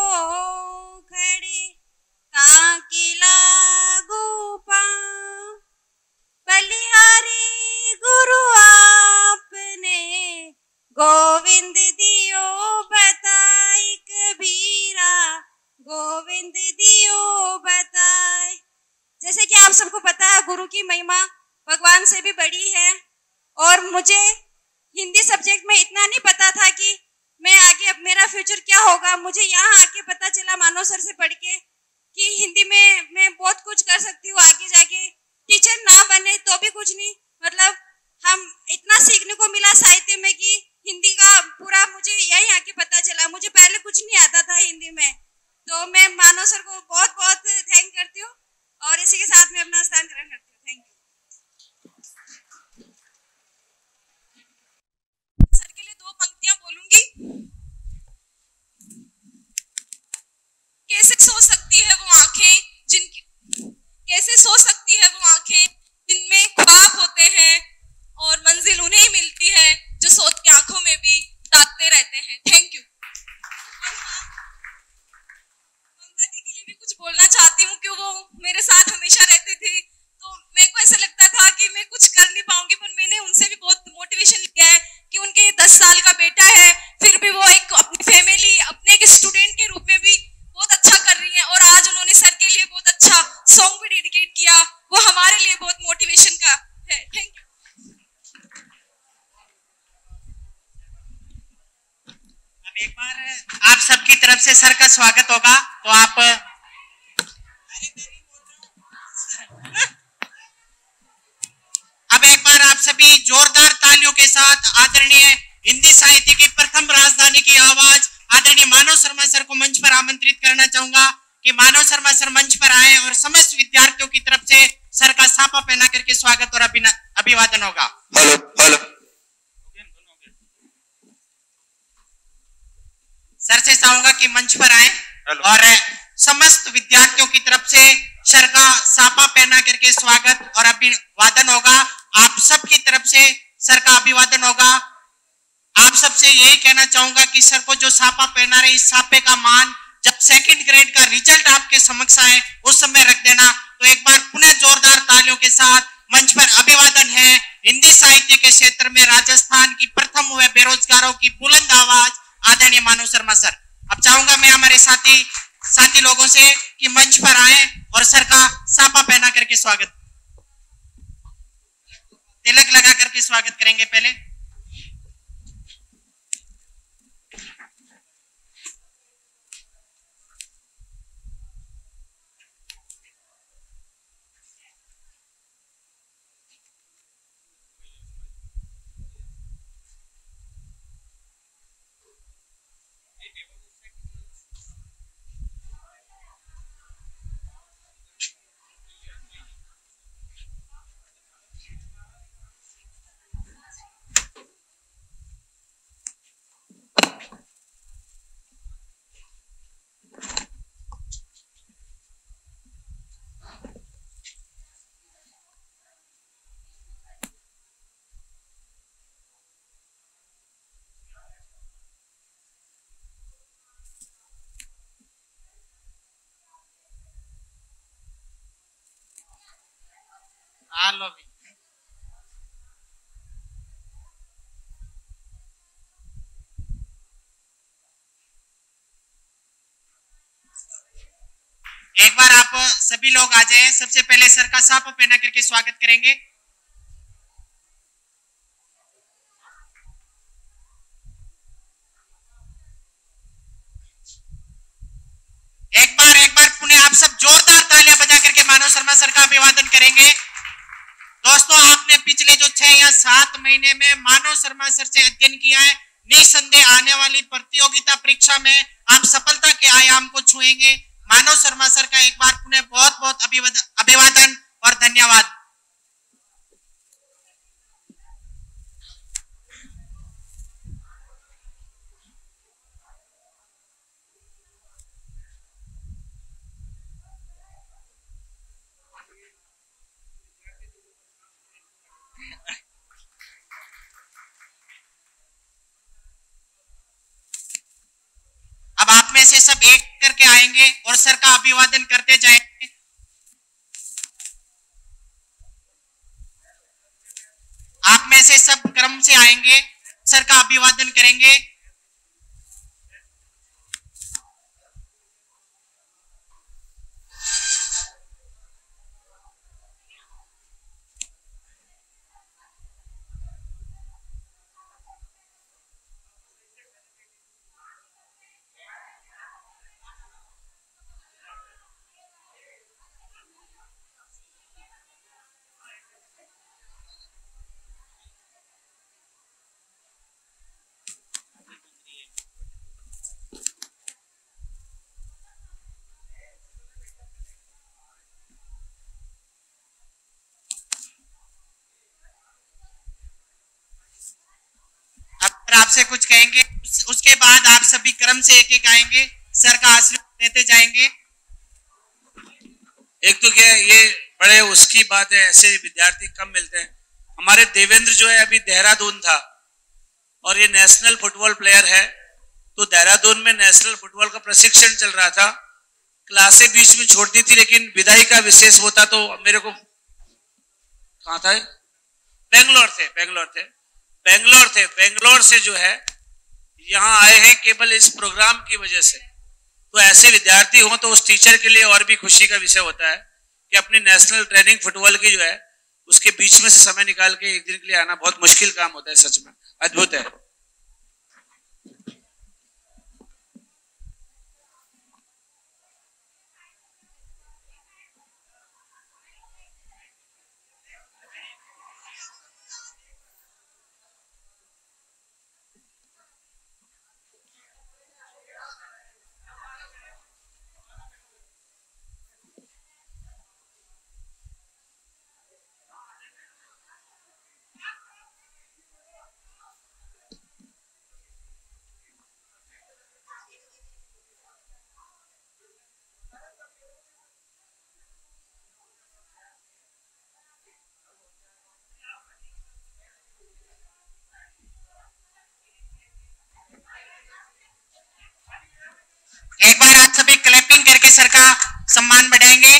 Speaker 16: खड़े, कांकी लागू पाँव। बलिहारी गुरु आपने गोविंद दियो बताई कबीरा गोविंद दियो बताए। जैसे कि आप सबको पता है, गुरु की महिमा भगवान से भी बड़ी है। और मुझे हिंदी सब्जेक्ट में इतना नहीं पता था कि मैं आगे, अब मेरा फ्यूचर क्या होगा। मुझे यहाँ आके पता चला मानव सर से पढ़ के कि हिंदी में मैं बहुत कुछ कर सकती हूँ आगे जाके। टीचर ना बने तो भी कुछ नहीं। मतलब हम इतना सीखने को मिला साहित्य में कि हिंदी का पूरा मुझे यही आके पता चला। मुझे पहले कुछ नहीं आता था हिंदी में। तो मैं मानव सर को बहुत बहुत थैंक करती हूँ और इसी के साथ में अपना स्थान ग्रहण करती हूँ। थैंक यू
Speaker 17: सर के लिए दो पंक्तियाँ बोलूँगी। कैसे सो सकती है वो आँखें जिनकी कैसे सो सकती है वो आँखें जिनमें ख्वाब होते हैं और मंजिल उन्हें मिलती है? जो सोत की आँखों में भी ताकते रहते हैं। थैंक यू ममता दी के लिए भी कुछ बोलना चाहती हूँ कि वो मेरे साथ हमेशा रहती थी। तो मेरे को ऐसा लगता था कि मैं कुछ कर नहीं पाऊँगी, पर मैंने उनसे भी बहुत मोटिवेशन लिया है कि उनके दस साल का बेटा है, फिर भी वो एक अपनी फैमिली अपने एक स्टूडेंट के रूप में भी बहुत अच्छा कर रही है और आज उन्होंने सर के लिए बहुत अच्छा सॉन्ग भी डेडिकेट किया। वो हमारे लिए बहुत मोटिवेशन का है। थैंक यू
Speaker 13: एक बार आप सबकी तरफ़ से सर का स्वागत होगा। तो आप [laughs] अब एक बार आप सभी जोरदार तालियों के साथ आदरणीय हिंदी साहित्य की प्रथम राजधानी की आवाज़ आदरणीय मानव शर्मा सर को मंच पर आमंत्रित करना चाहूँगा कि मानव शर्मा सर मंच पर आए और समस्त विद्यार्थियों की तरफ़ से सर का सापा पहना करके स्वागत और अभिवादन होगा।
Speaker 18: Hello hello.
Speaker 13: सर से चाहूँगा कि मंच पर आए और समस्त विद्यार्थियों की तरफ़ से सर का सापा पहना करके स्वागत और अभिवादन होगा। आप सबकी तरफ़ से सर का अभिवादन होगा। आप सबसे यही कहना चाहूँगा कि सर को जो सापा पहना रहे इस सापे का मान जब सेकंड ग्रेड का रिज़ल्ट आपके समक्ष आए उस समय रख देना। तो एक बार पुनः जोरदार तालियों के साथ मंच पर अभिवादन है। हिंदी साहित्य के क्षेत्र में राजस्थान की प्रथम हुए बेरोजगारों की बुलंद आवाज़ आदरणीय मानव शर्मा सर, अब चाहूँगा मैं हमारे साथी साथी लोगों से कि मंच पर आए और सर का सापा पहना करके स्वागत तिलक लगा करके स्वागत करेंगे पहले। आ लो भी एक बार आप सभी लोग आ जाएँ। सबसे पहले सर का साप पहना करके स्वागत करेंगे। एक बार एक बार पुनः आप सब जोरदार तालियाँ बजा करके मानव शर्मा सर का अभिवादन करेंगे। दोस्तों, आपने पिछले जो छह या सात महीने में मानव शर्मा सर से अध्ययन किया है, निसंदेह आने वाली प्रतियोगिता परीक्षा में आप सफलता के आयाम को छुएँगे। मानव शर्मा सर का एक बार पुनः बहुत बहुत अभिवादन अभिवादन और धन्यवाद अब आप में से सब एक करके आएँगे और सर का अभिवादन करते जाएँगे। आप में से सब क्रम से आएँगे, सर का अभिवादन करेंगे। आपसे कुछ कहेंगे? उसके बाद आप सभी क्रम से एक एक आएँगे। सर का आशीर्वाद लेते जाएँगे।
Speaker 1: एक तो क्या ये बड़े उसकी बात है, ऐसे विद्यार्थी कम मिलते हैं। हमारे देवेंद्र जो है, अभी देहरादून था। और ये नेशनल फुटबॉल प्लेयर है। तो देहरादून में नेशनल फुटबॉल का प्रशिक्षण चल रहा था। क्लासें बीच में छोड़ दी थी, लेकिन विदाई का विशेष होता तो मेरे को कहा था? बेंगलोर थे बेंगलोर थे। बेंगलोर थे। बेंगलोर से जो है, यहाँ आए हैं केवल इस प्रोग्राम की वजह से। तो ऐसे विद्यार्थी हो तो उस टीचर के लिए और भी खुशी का विषय होता है कि अपनी नेशनल ट्रेनिंग फुटबॉल की जो है, उसके बीच में से समय निकाल के एक दिन के लिए आना बहुत मुश्किल काम होता है, सच में। अद्भुत है
Speaker 13: एक बार आप सभी क्लैपिंग करके सर का सम्मान बढ़ाएँगे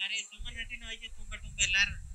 Speaker 13: अरे सुमन हटी ना आइए तुम्बे तुम्बे लर अब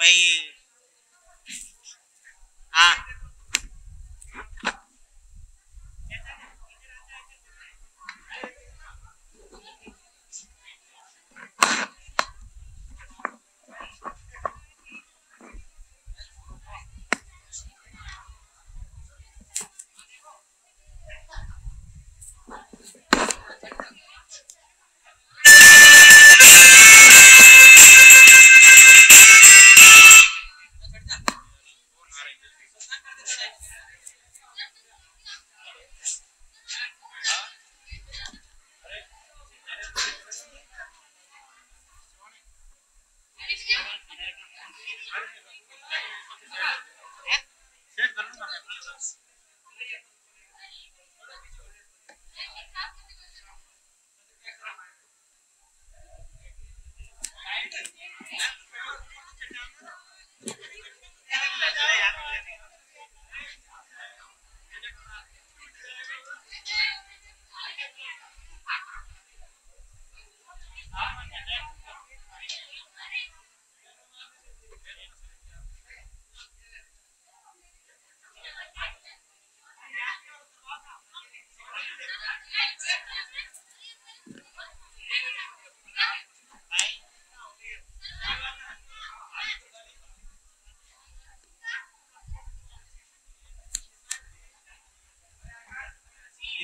Speaker 13: भाई हाँ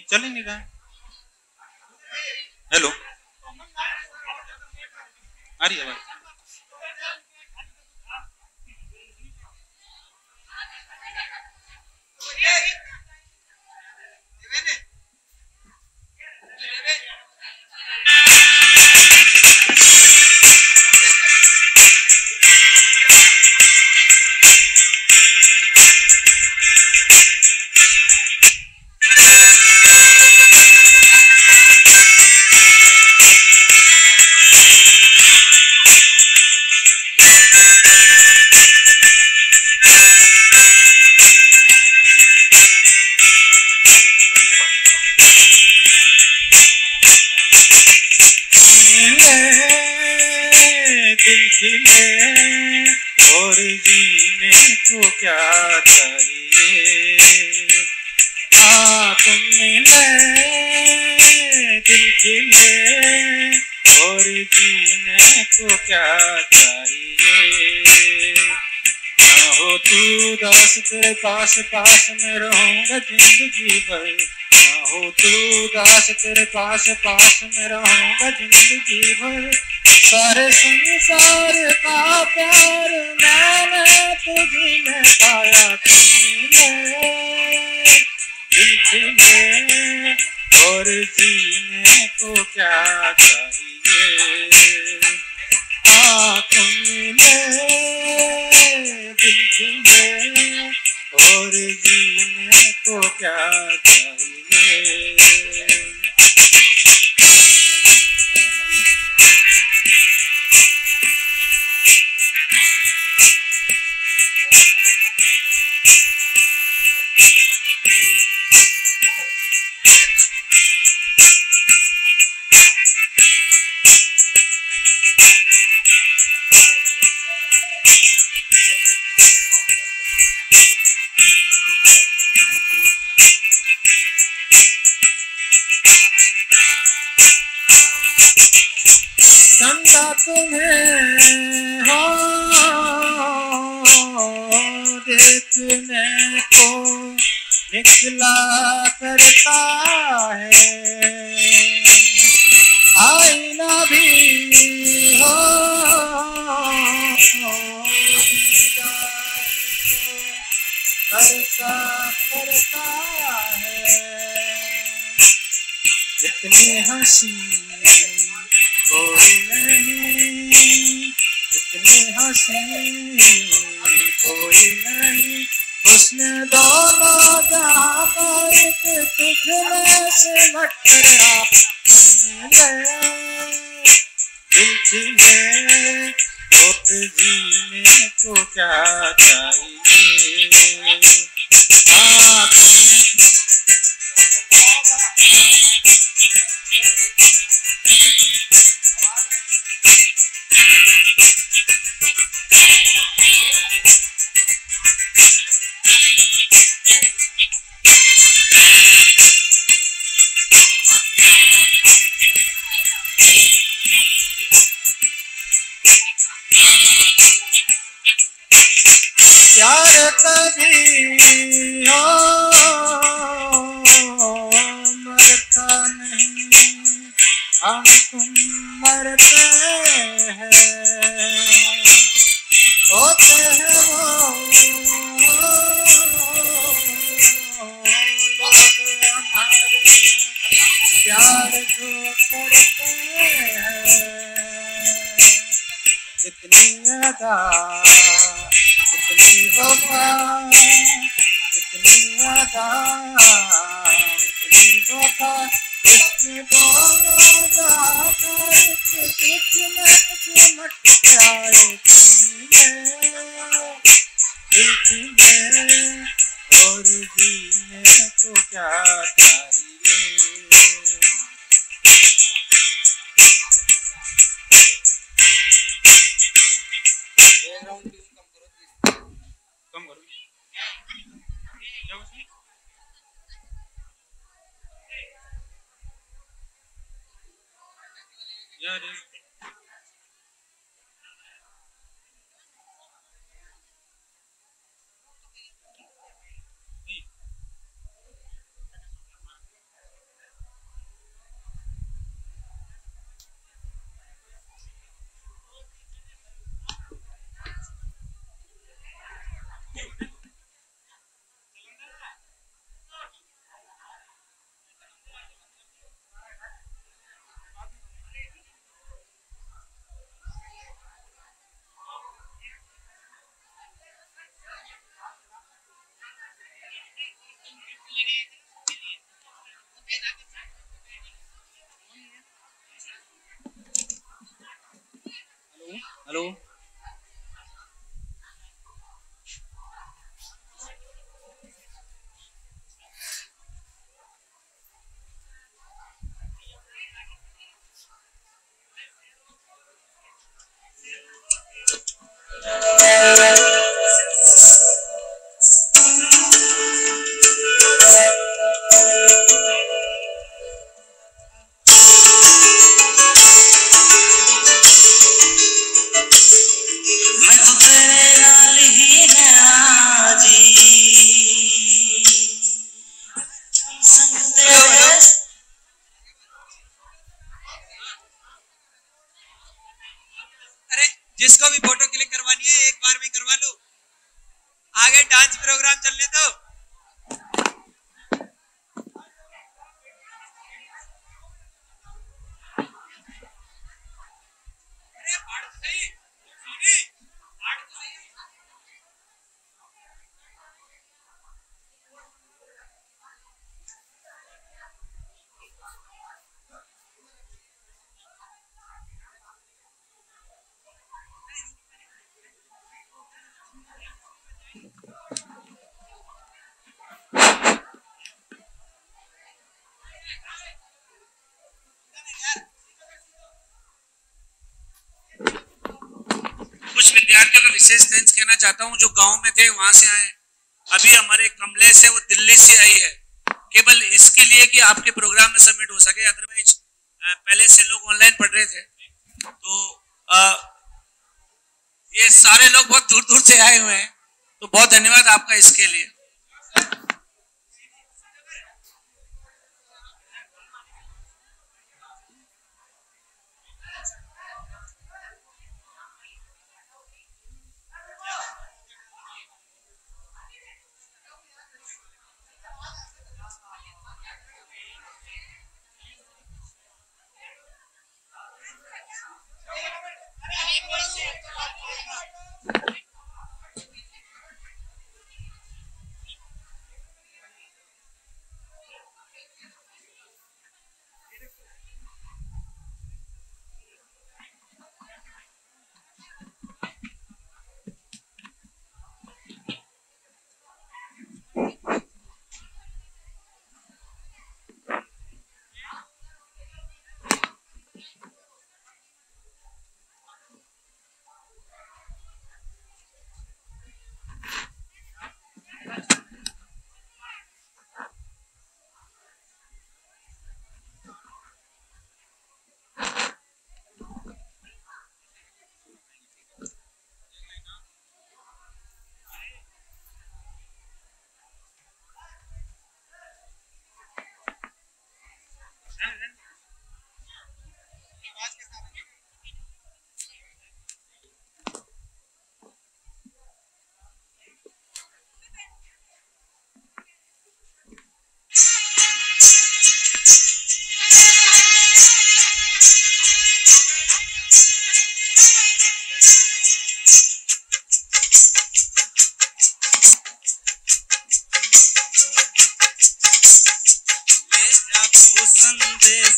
Speaker 15: चल ही नहीं रहा हेलो। आ रही है
Speaker 18: पास पास में रहूँगा ज़िंदगी भर। ना हो तू दास तेरे पास पास में रहूँगा ज़िंदगी भर। सारे संसार का प्यार मैंने तुझी में पाया। चंदा तुम्हें हो देखने को निकला करता है। इतनी हँसी, कोई नहीं, इतनी हँसी, कोई नहीं। उसने दोनों जहाँ पर एक तुझ में सिमट गया। दिल खिले होत जीने को क्या चाहिए? प्यार कभी हो हम तुम मरते हैं होते हैं वो प्यार जो करते हैं इतनी अदा इतनी वफा इतनी अदा और जीने को क्या चाहिए?
Speaker 1: विशेष थैंक्स कहना चाहता हूँ जो गाँव में थे वहाँ से आए। अभी हमारे कमलेश है वो दिल्ली से आई है। केवल इसके लिए कि आपके प्रोग्राम में सबमिट हो सके अदरवाइज़ पहले से लोग ऑनलाइन पढ़ रहे थे। तो आ, ये सारे लोग बहुत दूर दूर से आए हुए हैं। तो बहुत धन्यवाद आपका इसके लिए। Thank you.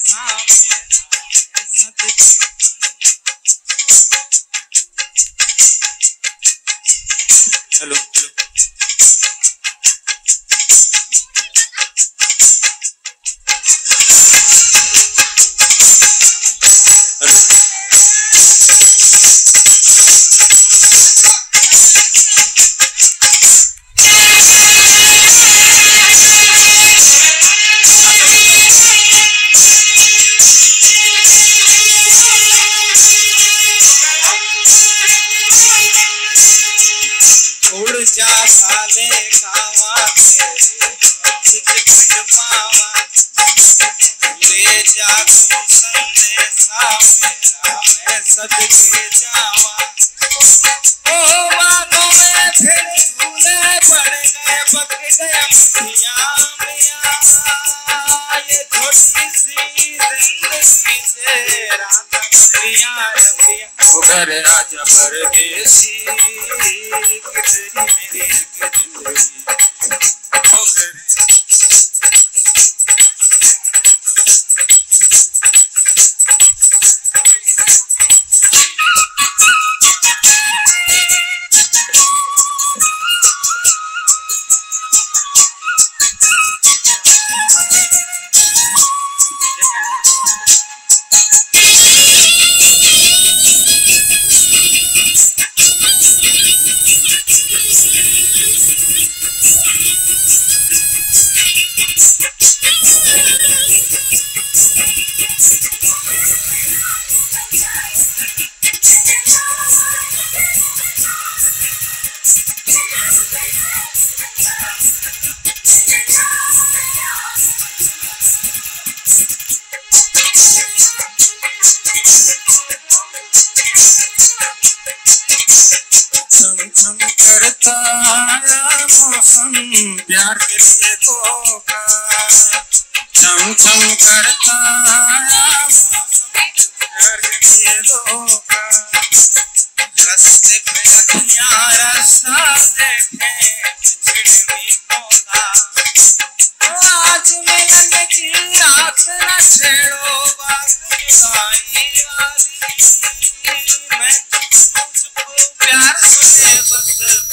Speaker 19: संदेशा मेरा सद
Speaker 15: हेलो हेलो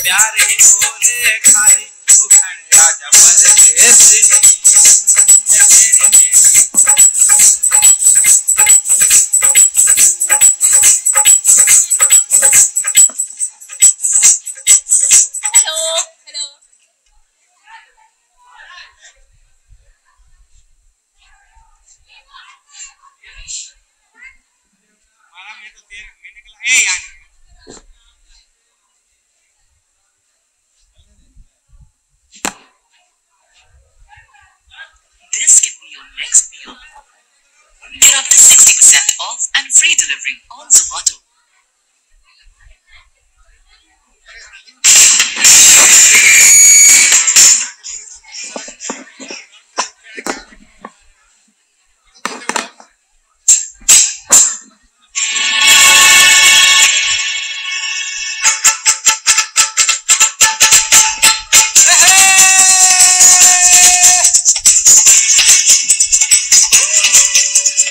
Speaker 18: प्यार ही बोले खाली उखड़ आजा परदेसी
Speaker 17: hello
Speaker 20: off and free delivery on Zomato.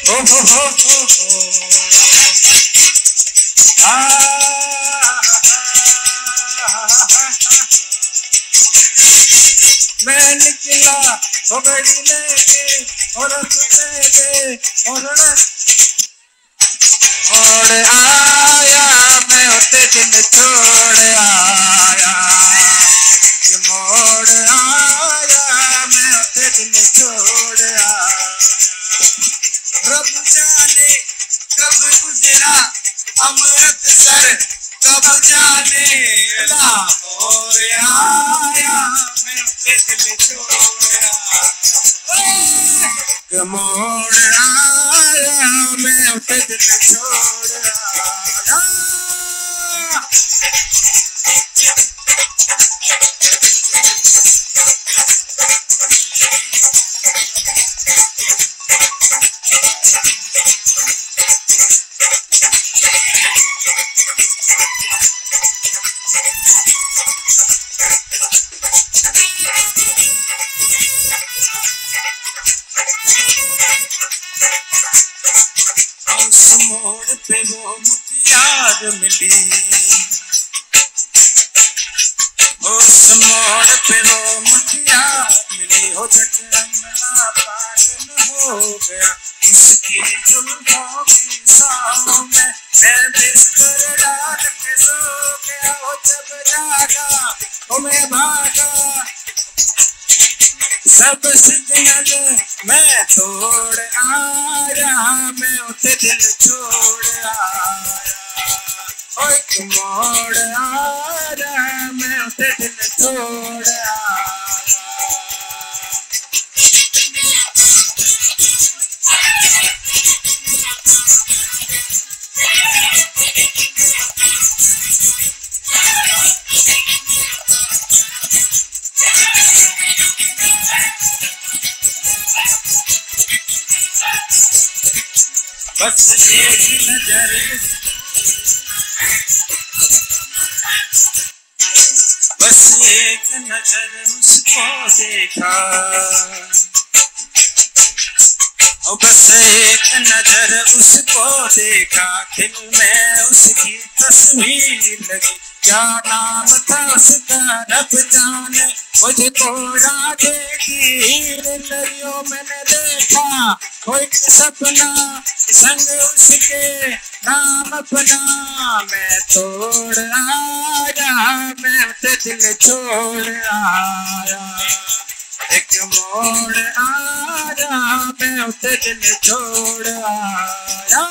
Speaker 18: Oh, oh, oh. हो लेके और तेरे और और आया मैं उते दिन छोड़ आया। मोड़ आया मैं उते दिन छोड़ आया। रब जाने कब गुजरा अमृतसर कब जाने लाहौर आया मैं दिल छोड़ा मोड़ मैं दिल छोड़ मुखियार मिली। उस मिली। हो पागल हो गया। उसकी जुल्फों की साओं में मैं बिस्तर डाल के सो गया। वो जब जागा मैं भागा। सब सिग्नल मैं तोड़ रहा, मैं उसे दिल छोड़ आ ओ एक मोड़ रहा, मैं उसे दिल छोड़ आया बस। एक नज़र बस एक नज़र उसको देखा। बस एक नज़र उसको देखा। दिल में उसकी तस्वीर लगी। क्या नाम था उसका? रब जाने मुझको राधे की लगियो मैंने देखा। एक सपना, संग उसके नाम अपना। मैं तोड़ आया, मैं दिल छोड़ आया। एक मोड़ आया, मैं उसे दिल छोड़ आया।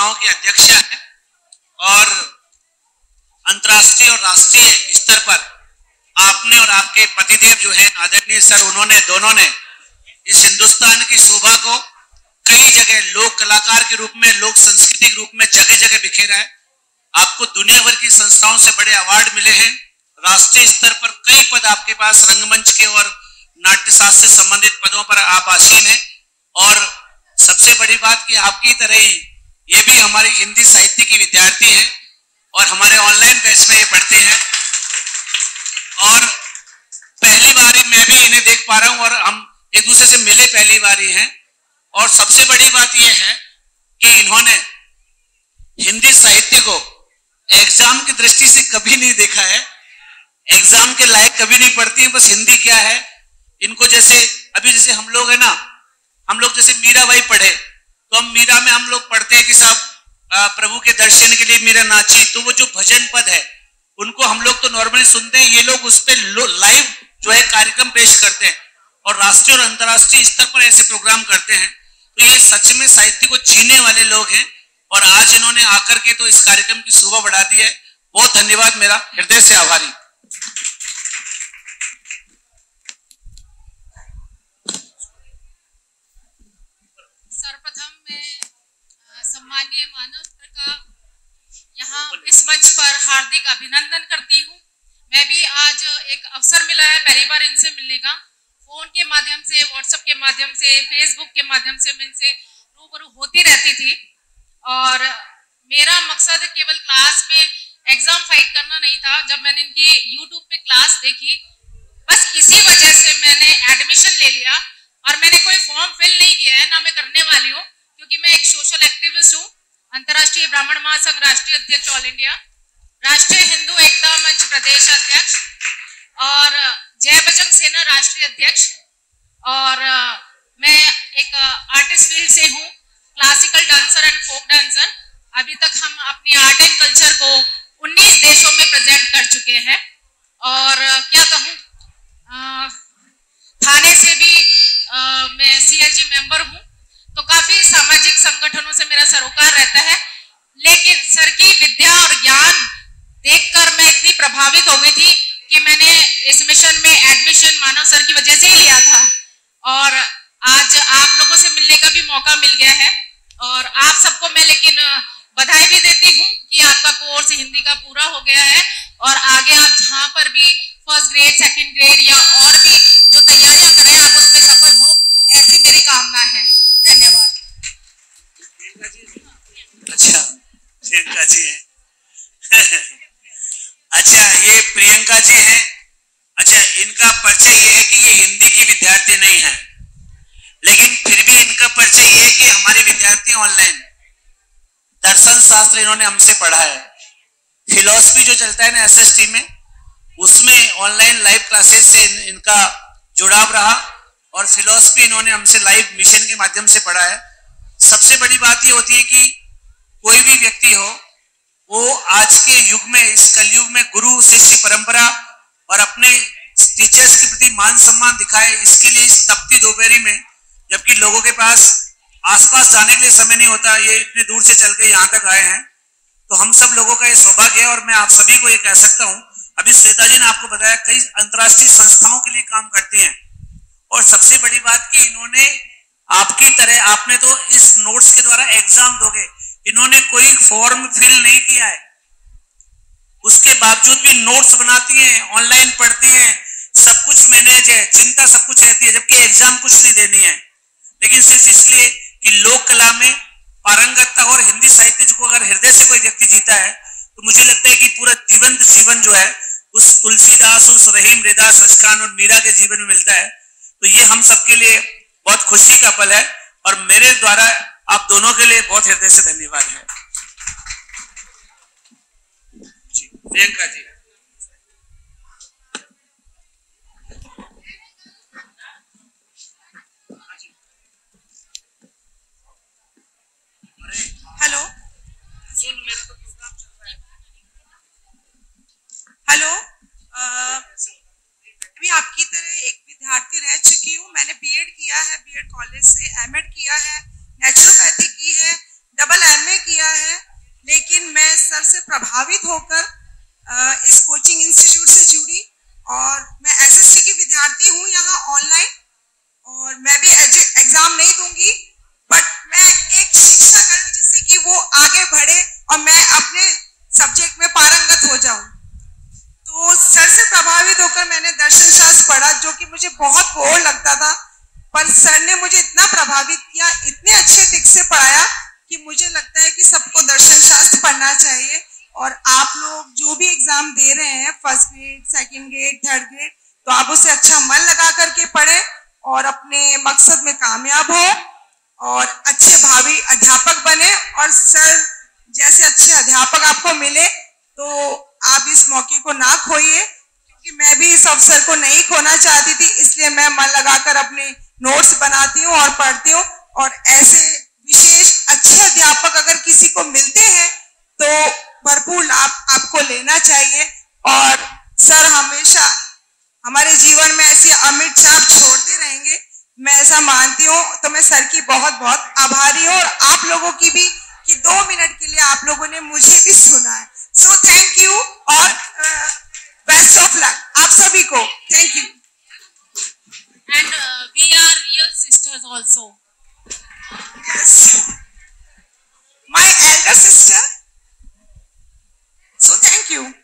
Speaker 1: संस्थाओं की अध्यक्ष हैं और अंतर्राष्ट्रीय और राष्ट्रीय स्तर पर आपने और आपके पतिदेव जो हैं आदरणीय सर, उन्होंने, दोनों ने इस हिंदुस्तान की शोभा को कई जगह लोक कलाकार के रूप में, लोक संस्कृति के रूप में जगह जगह बिखेरा है। आपको दुनिया भर की संस्थाओं से बड़े अवार्ड मिले हैं। राष्ट्रीय स्तर पर कई पद आपके पास रंगमंच के और नाट्य शास्त्र से संबंधित पदों पर आप आसीन हैं। और सबसे बड़ी बात कि आपकी तरह ही हमारी हिंदी साहित्य की विद्यार्थी हैं और हमारे ऑनलाइन बैच में ये पढ़ते हैं। और पहली बार मैं भी इन्हें देख पा रहा हूँ और हम एक दूसरे से मिले पहली बार ही। और सबसे बड़ी बात यह है कि इन्होंने हिंदी साहित्य को एग्ज़ाम की दृष्टि से कभी नहीं देखा है। एग्ज़ाम के लायक कभी नहीं पढ़ती है, बस हिंदी क्या है? इनको जैसे, अभी जैसे हम लोग है ना, हम लोग जैसे मीराबाई पढ़े तो हम मीरा में हम लोग पढ़ते हैं कि साहब प्रभु के दर्शन के लिए मेरा नाची तो वो जो भजन पद है, उनको हम लोग तो नॉर्मली सुनते हैं, ये लोग उस पर लाइव जो है कार्यक्रम पेश करते हैं, और राष्ट्रीय और अंतर्राष्ट्रीय स्तर पर ऐसे प्रोग्राम करते हैं। तो ये सच में साहित्य को जीने वाले लोग हैं, और आज इन्होंने आकर के तो इस कार्यक्रम की शोभा बढ़ा दी है। बहुत धन्यवाद मेरा, हृदय से आभारी।
Speaker 14: सम्मानीय मानव का यहाँ इस मंच पर हार्दिक अभिनंदन करती हूँ। मैं भी आज एक अवसर मिला है पहली बार इनसे मिलने का। फ़ोन के माध्यम से व्हाट्सएप के माध्यम से फेसबुक के माध्यम से मैं इनसे रूबरू होती रहती थी। और मेरा मकसद केवल क्लास में एग्ज़ाम फाइट करना नहीं था। जब मैंने इनकी यूट्यूब पे क्लास देखी, बस इसी वजह से मैंने एडमिशन ले लिया। और मैंने कोई फॉर्म फिल नहीं किया है, ना मैं करने वाली हूँ। क्योंकि मैं एक सोशल एक्टिविस्ट हूँ अंतर्राष्ट्रीय ब्राह्मण महासंघ राष्ट्रीय अध्यक्ष ऑल इंडिया राष्ट्रीय हिंदू एकता मंच प्रदेश अध्यक्ष और जय बजरंग सेना राष्ट्रीय अध्यक्ष और मैं एक आर्टिस्ट फ़ील्ड से हूँ classical dancer and folk dancer अभी तक हम अपनी आर्ट एंड कल्चर को 19 देशों में प्रेजेंट कर चुके हैं और क्या कहूँ थाने से भी अ, मैं सीएलजी मेंबर हूँ। तो काफ़ी सामाजिक संगठनों से मेरा सरोकार रहता है। लेकिन सर की विद्या और ज्ञान देखकर मैं इतनी प्रभावित हो गई थी कि मैंने इस मिशन में एडमिशन मानव सर की वजह से ही लिया था। और आज आप लोगों से मिलने का भी मौका मिल गया है। और आप सबको मैं लेकिन बधाई भी देती हूँ कि आपका कोर्स हिंदी का पूरा हो गया है। और आगे आप जहाँ पर भी फ़र्स्ट ग्रेड सेकंड ग्रेड या और भी जो तैयारियाँ करें आप उसमें सफल हो, ऐसी मेरी कामना है।
Speaker 1: प्रियंका जी है। [laughs] अच्छा ये प्रियंका जी हैं। अच्छा इनका परिचय ये है कि ये हिंदी की विद्यार्थी नहीं है। लेकिन फिर भी इनका परिचय ये है कि हमारे विद्यार्थी ऑनलाइन। दर्शन शास्त्र इन्होंने हमसे पढ़ा है। फिलोसफी जो चलता है ना एसएसटी में, उसमें ऑनलाइन लाइव क्लासेस से इन- इनका जुड़ाव रहा और फिलोसफी इन्होंने हमसे लाइव मिशन के माध्यम से पढ़ा है। सबसे बड़ी बात ये होती है कि कोई भी व्यक्ति हो, वो आज के युग में, इस कलयुग में गुरु, शिष्य परंपरा और अपने टीचर्स के प्रति मान सम्मान दिखाए, इसके लिए इस तपती दोपहरी में, जबकि लोगों के पास आसपास जाने के लिए समय नहीं होता, ये इतनी दूर से चल के यहाँ तक आए हैं। तो हम सब लोगों का ये सौभाग्य है और मैं आप सभी को ये कह सकता हूँ, अभी श्वेता जी ने आपको बताया, कई अंतर्राष्ट्रीय संस्थाओं के लिए काम करती हैं। और सबसे बड़ी बात कि इन्होंने आपकी तरह, आपने तो इस नोट्स के द्वारा एग्ज़ाम दोगे इन्होंने कोई फॉर्म फिल नहीं किया है। उसके बावजूद भी नोट्स बनाती हैं ऑनलाइन पढ़ती हैं, सब कुछ मैनेज है, चिंता सब कुछ रहती है, जबकि एग्ज़ाम कुछ नहीं देनी है। लेकिन सिर्फ़ इसलिए कि लोक कला में पारंगतता और हिंदी साहित्य को अगर हृदय से कोई व्यक्ति जीता है तो मुझे लगता है कि पूरा जीवंत जीवन जो है, उस तुलसीदास, उस रहीम रेदास सचखान और मीरा के जीवन में मिलता है। तो ये हम सबके लिए बहुत खुशी का पल है और मेरे द्वारा आप दोनों के लिए बहुत हृदय से धन्यवाद है। प्रियंका जी।
Speaker 21: हेलो।
Speaker 1: सुन मेरा तो प्रोग्राम चल रहा है
Speaker 21: हेलो मैं आपकी तरह एक विद्यार्थी रह चुकी हूँ। मैंने बीएड किया है बीएड कॉलेज से एमएड किया है। नेचुरोपैथी की है डबल एमए किया है, लेकिन मैं सर से प्रभावित होकर इस कोचिंग इंस्टीट्यूट से जुड़ी और मैं एसएससी की विद्यार्थी हूँ यहाँ ऑनलाइन और मैं भी एग्ज़ाम नहीं दूँगी बट मैं एक शिक्षा करूँ जिससे कि वो आगे बढ़े और मैं अपने सब्जेक्ट में पारंगत हो जाऊँ। तो सर से प्रभावित होकर मैंने दर्शन शास्त्र पढ़ा, जो कि मुझे बहुत बोर लगता था। पर सर ने मुझे इतना प्रभावित किया, इतने अच्छे दिख से पढ़ाया कि मुझे लगता है कि सबको दर्शन शास्त्र पढ़ना चाहिए। और आप लोग जो भी एग्ज़ाम दे रहे हैं first grade second grade third grade तो आप उसे अच्छा मन लगा करके पढ़े और अपने मकसद में कामयाब हो और अच्छे भावी अध्यापक बने। और सर, जैसे अच्छे अध्यापक आपको मिले तो आप इस मौके को ना खोइए, क्योंकि मैं भी इस अवसर को नहीं खोना चाहती थी, इसलिए मैं मन लगाकर अपने नोट्स बनाती हूँ और पढ़ती हूँ। और ऐसे विशेष अच्छे अध्यापक अगर किसी को मिलते हैं तो भरपूर लाभ आपको लेना चाहिए। और सर, हमेशा हमारे जीवन में ऐसी अमिट छाप छोड़ते रहेंगे। मैं ऐसा मानती हूँ। तो मैं सर की बहुत बहुत आभारी हूँ। और आप लोगों की भी कि दो मिनट के लिए आप लोगों ने मुझे भी सुना है। सो थैंक यू और बेस्ट ऑफ़ लक आप सभी को। Thank you
Speaker 14: And uh, we are real sisters also.
Speaker 21: yes. My elder sister. So thank you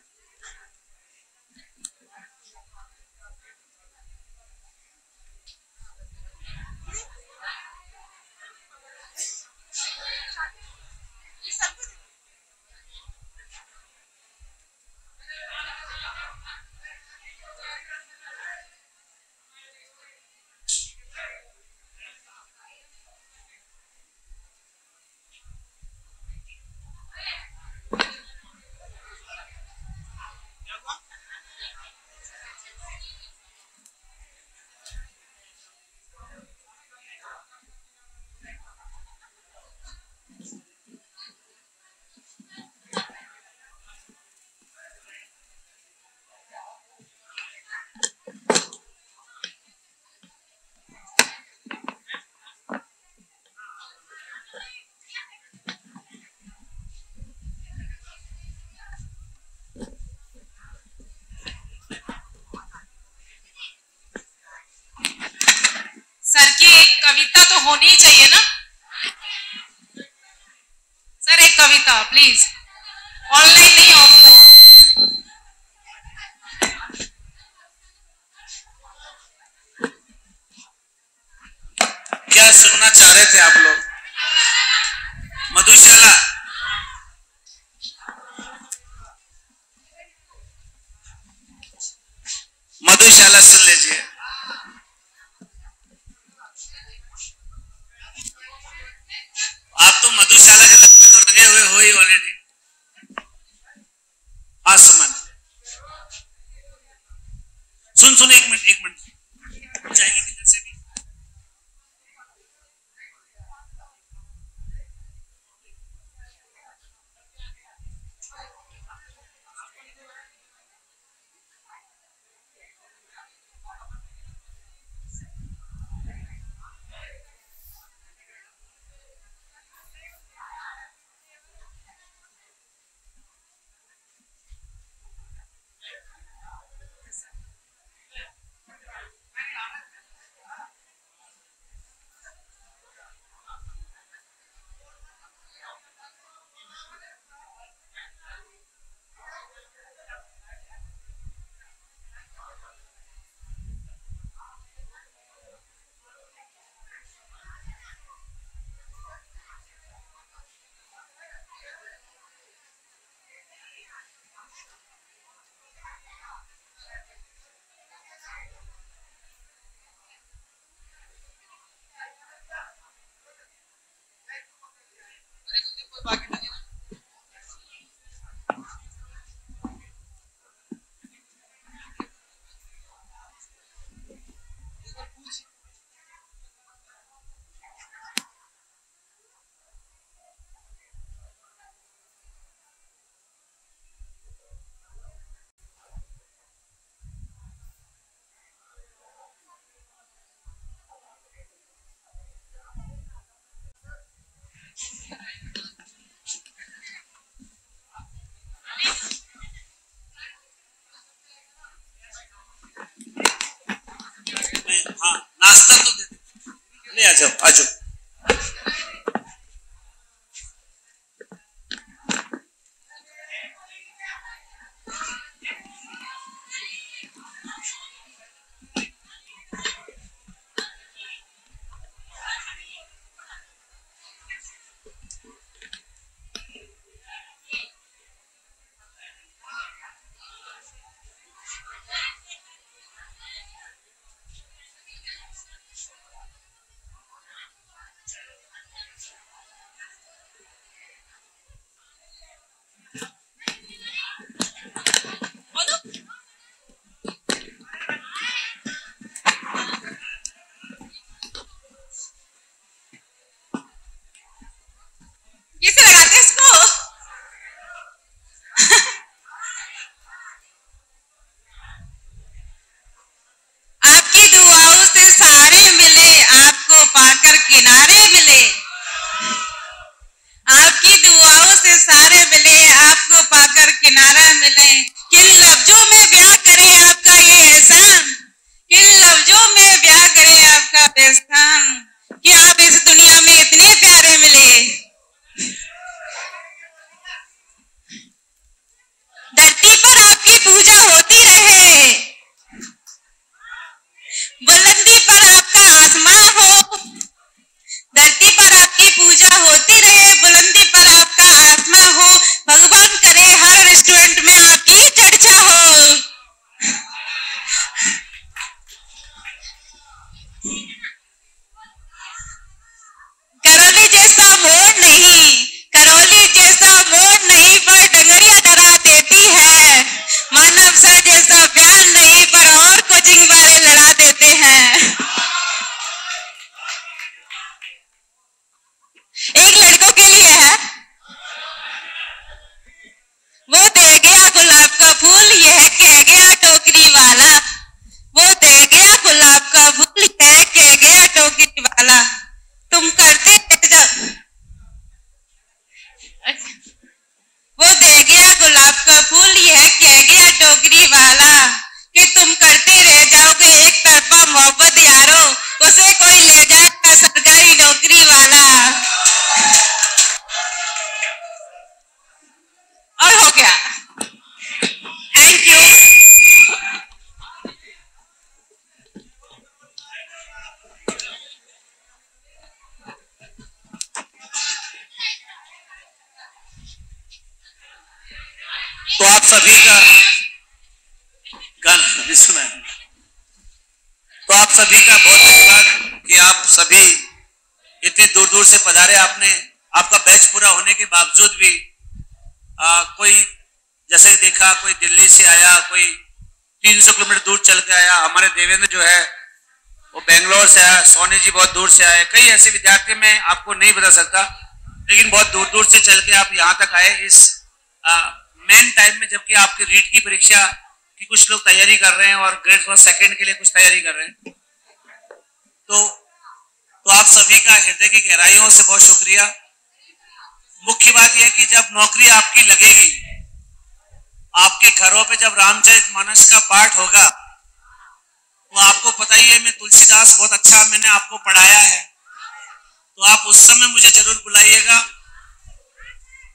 Speaker 14: कविता तो होनी चाहिए ना? सर एक कविता प्लीज़
Speaker 1: जाओ आ तो आप सभी का गाना भी सुना है। तो आप सभी का बहुत धन्यवाद कि आप सभी इतने दूर दूर से पधारे। आपने आपका बैच पूरा होने के बावजूद भी आ, कोई जैसे देखा कोई दिल्ली से आया कोई 300 किलोमीटर दूर चल के आया। हमारे देवेंद्र जो है वो बेंगलोर से आया सोनी जी बहुत दूर से आए। कई ऐसे विद्यार्थी मैं आपको नहीं बता सकता लेकिन बहुत दूर दूर से चल के आप यहाँ तक आए। इस मेन टाइम में जबकि आपकी रीट की परीक्षा की कुछ लोग तैयारी कर रहे हैं और ग्रेड फ़र्स्ट सेकेंड के लिए कुछ तैयारी कर रहे हैं। तो तो आप सभी का हृदय की गहराइयों से बहुत शुक्रिया। मुख्य बात यह कि जब नौकरी आपकी लगेगी, आपके घरों पे जब रामचरित मानस का पाठ होगा तो आपको पता ही है, मैं तुलसीदास बहुत अच्छा मैंने आपको पढ़ाया है। तो आप उस समय मुझे ज़रूर बुलाइएगा।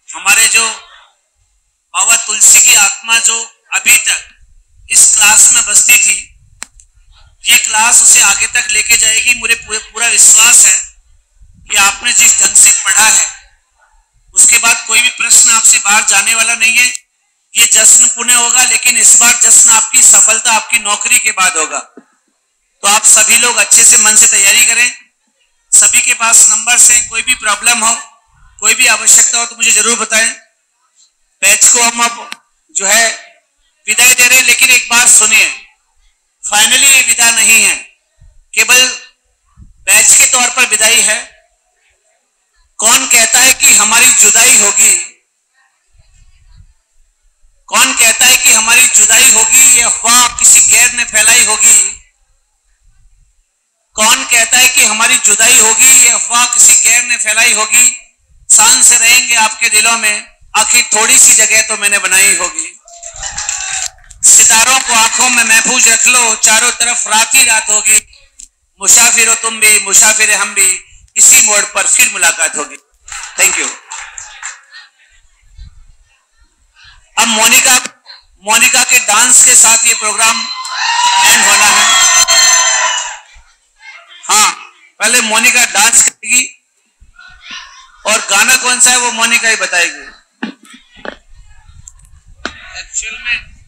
Speaker 1: हमारे जो बाबा तुलसी की आत्मा जो अभी तक इस क्लास में बसती थी, ये क्लास उसे आगे तक लेके जाएगी। मुझे पूरा विश्वास है कि आपने जिस ढंग से पढ़ा है, उसके बाद कोई भी प्रश्न आपसे बाहर जाने वाला नहीं है। ये जश्न पुण्य होगा, लेकिन इस बार जश्न आपकी सफलता, आपकी नौकरी के बाद होगा। तो आप सभी लोग अच्छे से मन से तैयारी करें। सभी के पास नंबर से कोई भी प्रॉब्लम हो, कोई भी आवश्यकता हो तो मुझे ज़रूर बताएँ। बैच को हम अब जो है विदाई दे रहे हैं, लेकिन एक बात सुनिए। फाइनली विदा नहीं है। केवल बैच के तौर पर विदाई है। कौन कहता है कि हमारी जुदाई होगी? कौन कहता है कि हमारी जुदाई होगी? ये अफवाह किसी गैर ने फैलाई होगी। कौन कहता है कि हमारी जुदाई होगी? ये अफवाह किसी गैर ने फैलाई होगी? शान से रहेंगे आपके दिलों में। आखिर थोड़ी सी जगह तो मैंने बनाई होगी। सितारों को आँखों में महफूज रख लो, चारों तरफ़ रात ही रात होगी। मुसाफिर हो तुम भी, मुसाफिर हम भी, इसी मोड़ पर फिर मुलाकात होगी। थैंक यू अब मोनिका मोनिका के डांस के साथ ये प्रोग्राम एंड होना है। हाँ पहले मोनिका डांस करेगी, और गाना कौन सा है वो मोनिका ही बताएगी। एक्चुअल में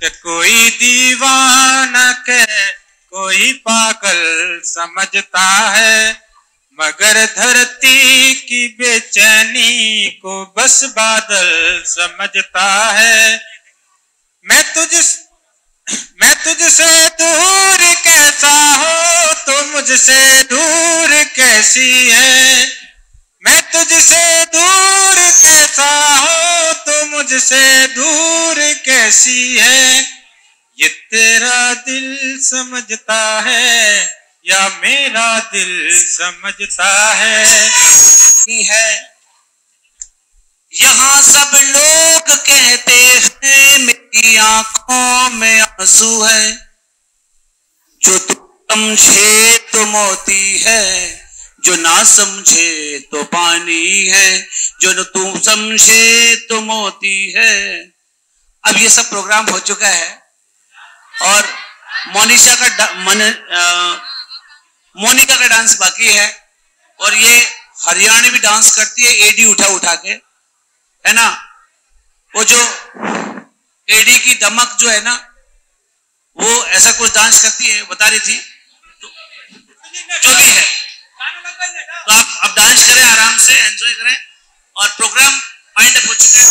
Speaker 18: कि कोई दीवाना के कोई पागल समझता है, मगर धरती की बेचैनी को बस बादल समझता है। मैं तुझ मैं तुझसे दूर कैसा हो तो मुझसे दूर कैसी है? मैं तुझसे दूर कैसा हो मुझसे दूर कैसी है? ये तेरा दिल समझता है या मेरा दिल समझता है?
Speaker 1: है। यहाँ सब लोग कहते हैं, मेरी आँखों में आँसू है। जो तुम समझे तो मोती है। जो ना समझे तो पानी है, जो न तू समझे तो मोती है।
Speaker 22: अब ये सब प्रोग्राम हो चुका है और मोनिशा का मन मोनिका का डांस बाकी है और ये हरियाणवी डांस करती है एडी उठा उठा के, है ना? वो जो एडी की दमक जो है ना, वो ऐसा कुछ डांस करती है, बता रही थी, जो भी है। तो आप अब डांस करें, आराम से एंजॉय करें और प्रोग्राम फाइंड अप हो चुका है।